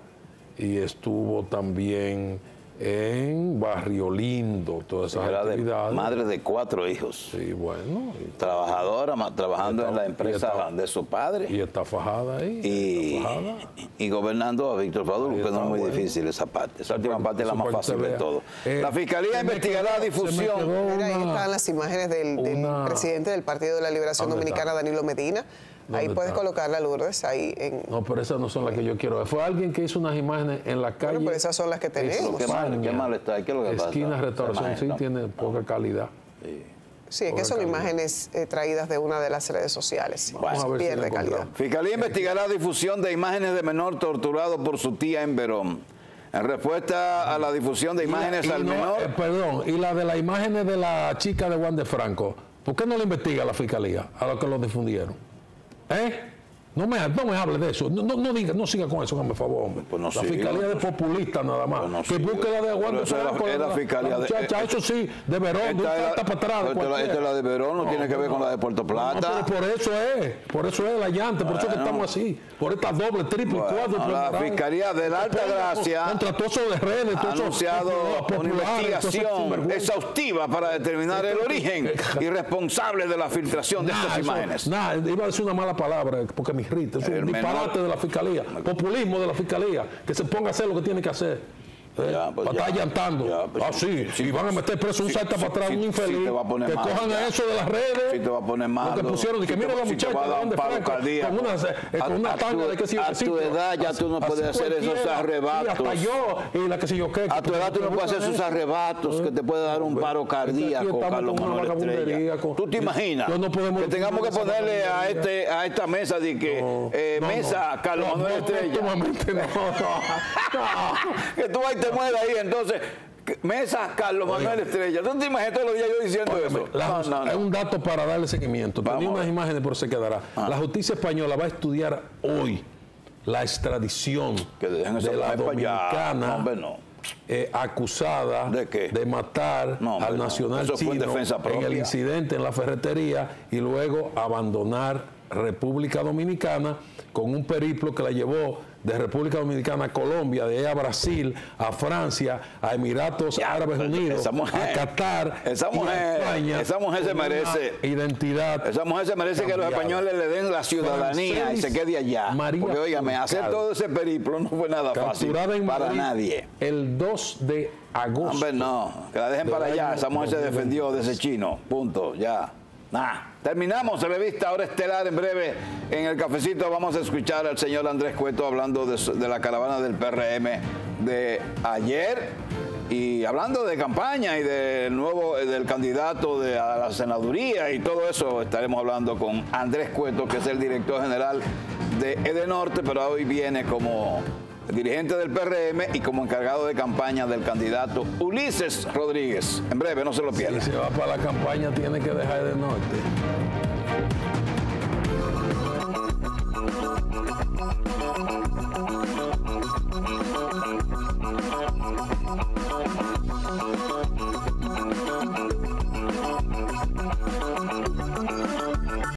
y estuvo también en Barrio Lindo, todas esas Era de actividades. madre de cuatro hijos. Sí, bueno, y Trabajadora, ma- trabajando en la empresa de su padre. Y está fajada ahí. y, está fajada. y gobernando a Víctor Fadul, que no es muy bueno. difícil esa parte. Esa última parte es la más fácil de todo. Eh, la Fiscalía investigará quedó- difusión. quedó Mira, ahí una- están las imágenes del, del una- presidente del Partido de la Liberación ¿Dónde Dominicana, está? Danilo Medina. Ahí ¿Dónde puedes está? colocarla, Lourdes, ahí en... No, pero esas no son las que yo quiero ver. Fue alguien que hizo unas imágenes en la calle. Bueno, pero esas son las que tenemos. ¿Qué mal, España. qué mal está? ¿Qué es lo que pasa? Esquina Esa Restauración, imagen, sí, ¿no? tiene poca calidad. Sí, es que son imágenes eh, traídas de una de las redes sociales. Vamos a ver si la Pierde calidad. Fiscalía investigará difusión de imágenes de menor torturado por su tía en Verón. En respuesta a la difusión de imágenes Y al no, menor, eh, perdón, y la de las imágenes de la chica de Juan de Franco, ¿por qué no la investiga la fiscalía a los que lo difundieron? ¿Eh? No me, no me hable de eso. No, no, no diga, no siga con eso, por favor, hombre. Pues no la siga, fiscalía de populista nada más. Pues no que la de de eso era- Franco. era la- fiscalía la de- muchacha, eh, eso sí, de Verón, de un plata para atrás. esta la- esta la de Verón, no tiene que ver con la de Puerto Plata. No, pero por eso es, por eso es la llanta, por eso es que estamos así, por esta doble, triple, Bueno, cuádruple. la. Fiscalía de la Alta Gracia Contra todos esos de redes, ha anunciado populares, una investigación exhaustiva para determinar el origen y responsable de la filtración de estas imágenes. nah, iba a decir una mala palabra porque me Es un disparate de la fiscalía, populismo de la fiscalía, que se ponga a hacer lo que tiene que hacer. ¿Eh? Ya, pues para ya. estar llantando. Pues ah, sí, sí, y van a meter preso un salta para atrás, un infeliz. te va a poner que malo, cojan a eso de las redes. Sí te va a poner que pusieron, y que mira la muchacha a de paro Franco, cardíaco. con una, eh, con A- una a tanga tu- de que si yo a que sí, tu edad ya tú no puedes hacer esos arrebatos. Y hasta yo, y la que sé yo qué. A tu edad tú no puedes hacer esos eso. arrebatos que te puede dar un paro Aquí cardíaco, Carlos Manuel Estrella. ¿Tú te imaginas que tengamos que ponerle a, este, a esta mesa de que eh, mesa Carlos Manuel Estrella? que tú ahí te mueras ahí, entonces, mesa Carlos Manuel Estrella. ¿Tú te imaginas todos los días yo diciendo eso? La No, jus- no, no. Es un dato para darle seguimiento. Vamos Tenía unas imágenes, pero se quedará. La justicia española va a estudiar hoy la extradición Que de la dominicana hombre, eh, acusada ¿De qué? matar No, hombre, al nacional chino en el incidente en la ferretería y luego abandonar República Dominicana con un periplo que la llevó de República Dominicana a Colombia, de ahí a Brasil, a Francia, a Emiratos Ya, Árabes esa Unidos, mujer- a Qatar, esa y a mujer- España, esa mujer se merece- identidad. Esa mujer se merece que los españoles le den la ciudadanía y se quede allá. María Porque, óigame, hacer todo ese periplo no fue nada fácil en para Madrid nadie. el 2 de agosto. Hombre, no, que la dejen para allá. Esa mujer se 2020. defendió de ese chino. Punto, ya. Nah. Terminamos revista ahora estelar en breve. En el cafecito vamos a escuchar al señor Andrés Cueto hablando de, la caravana del PRM de ayer y hablando de campaña y del nuevo del candidato de, a la senaduría y todo eso estaremos hablando con Andrés Cueto, que es el director general de Edenorte, pero hoy viene como dirigente del PRM y como encargado de campaña del candidato Ulises Rodríguez. En breve, no se lo pierdan. Si se va para la campaña, tiene que dejar de norte.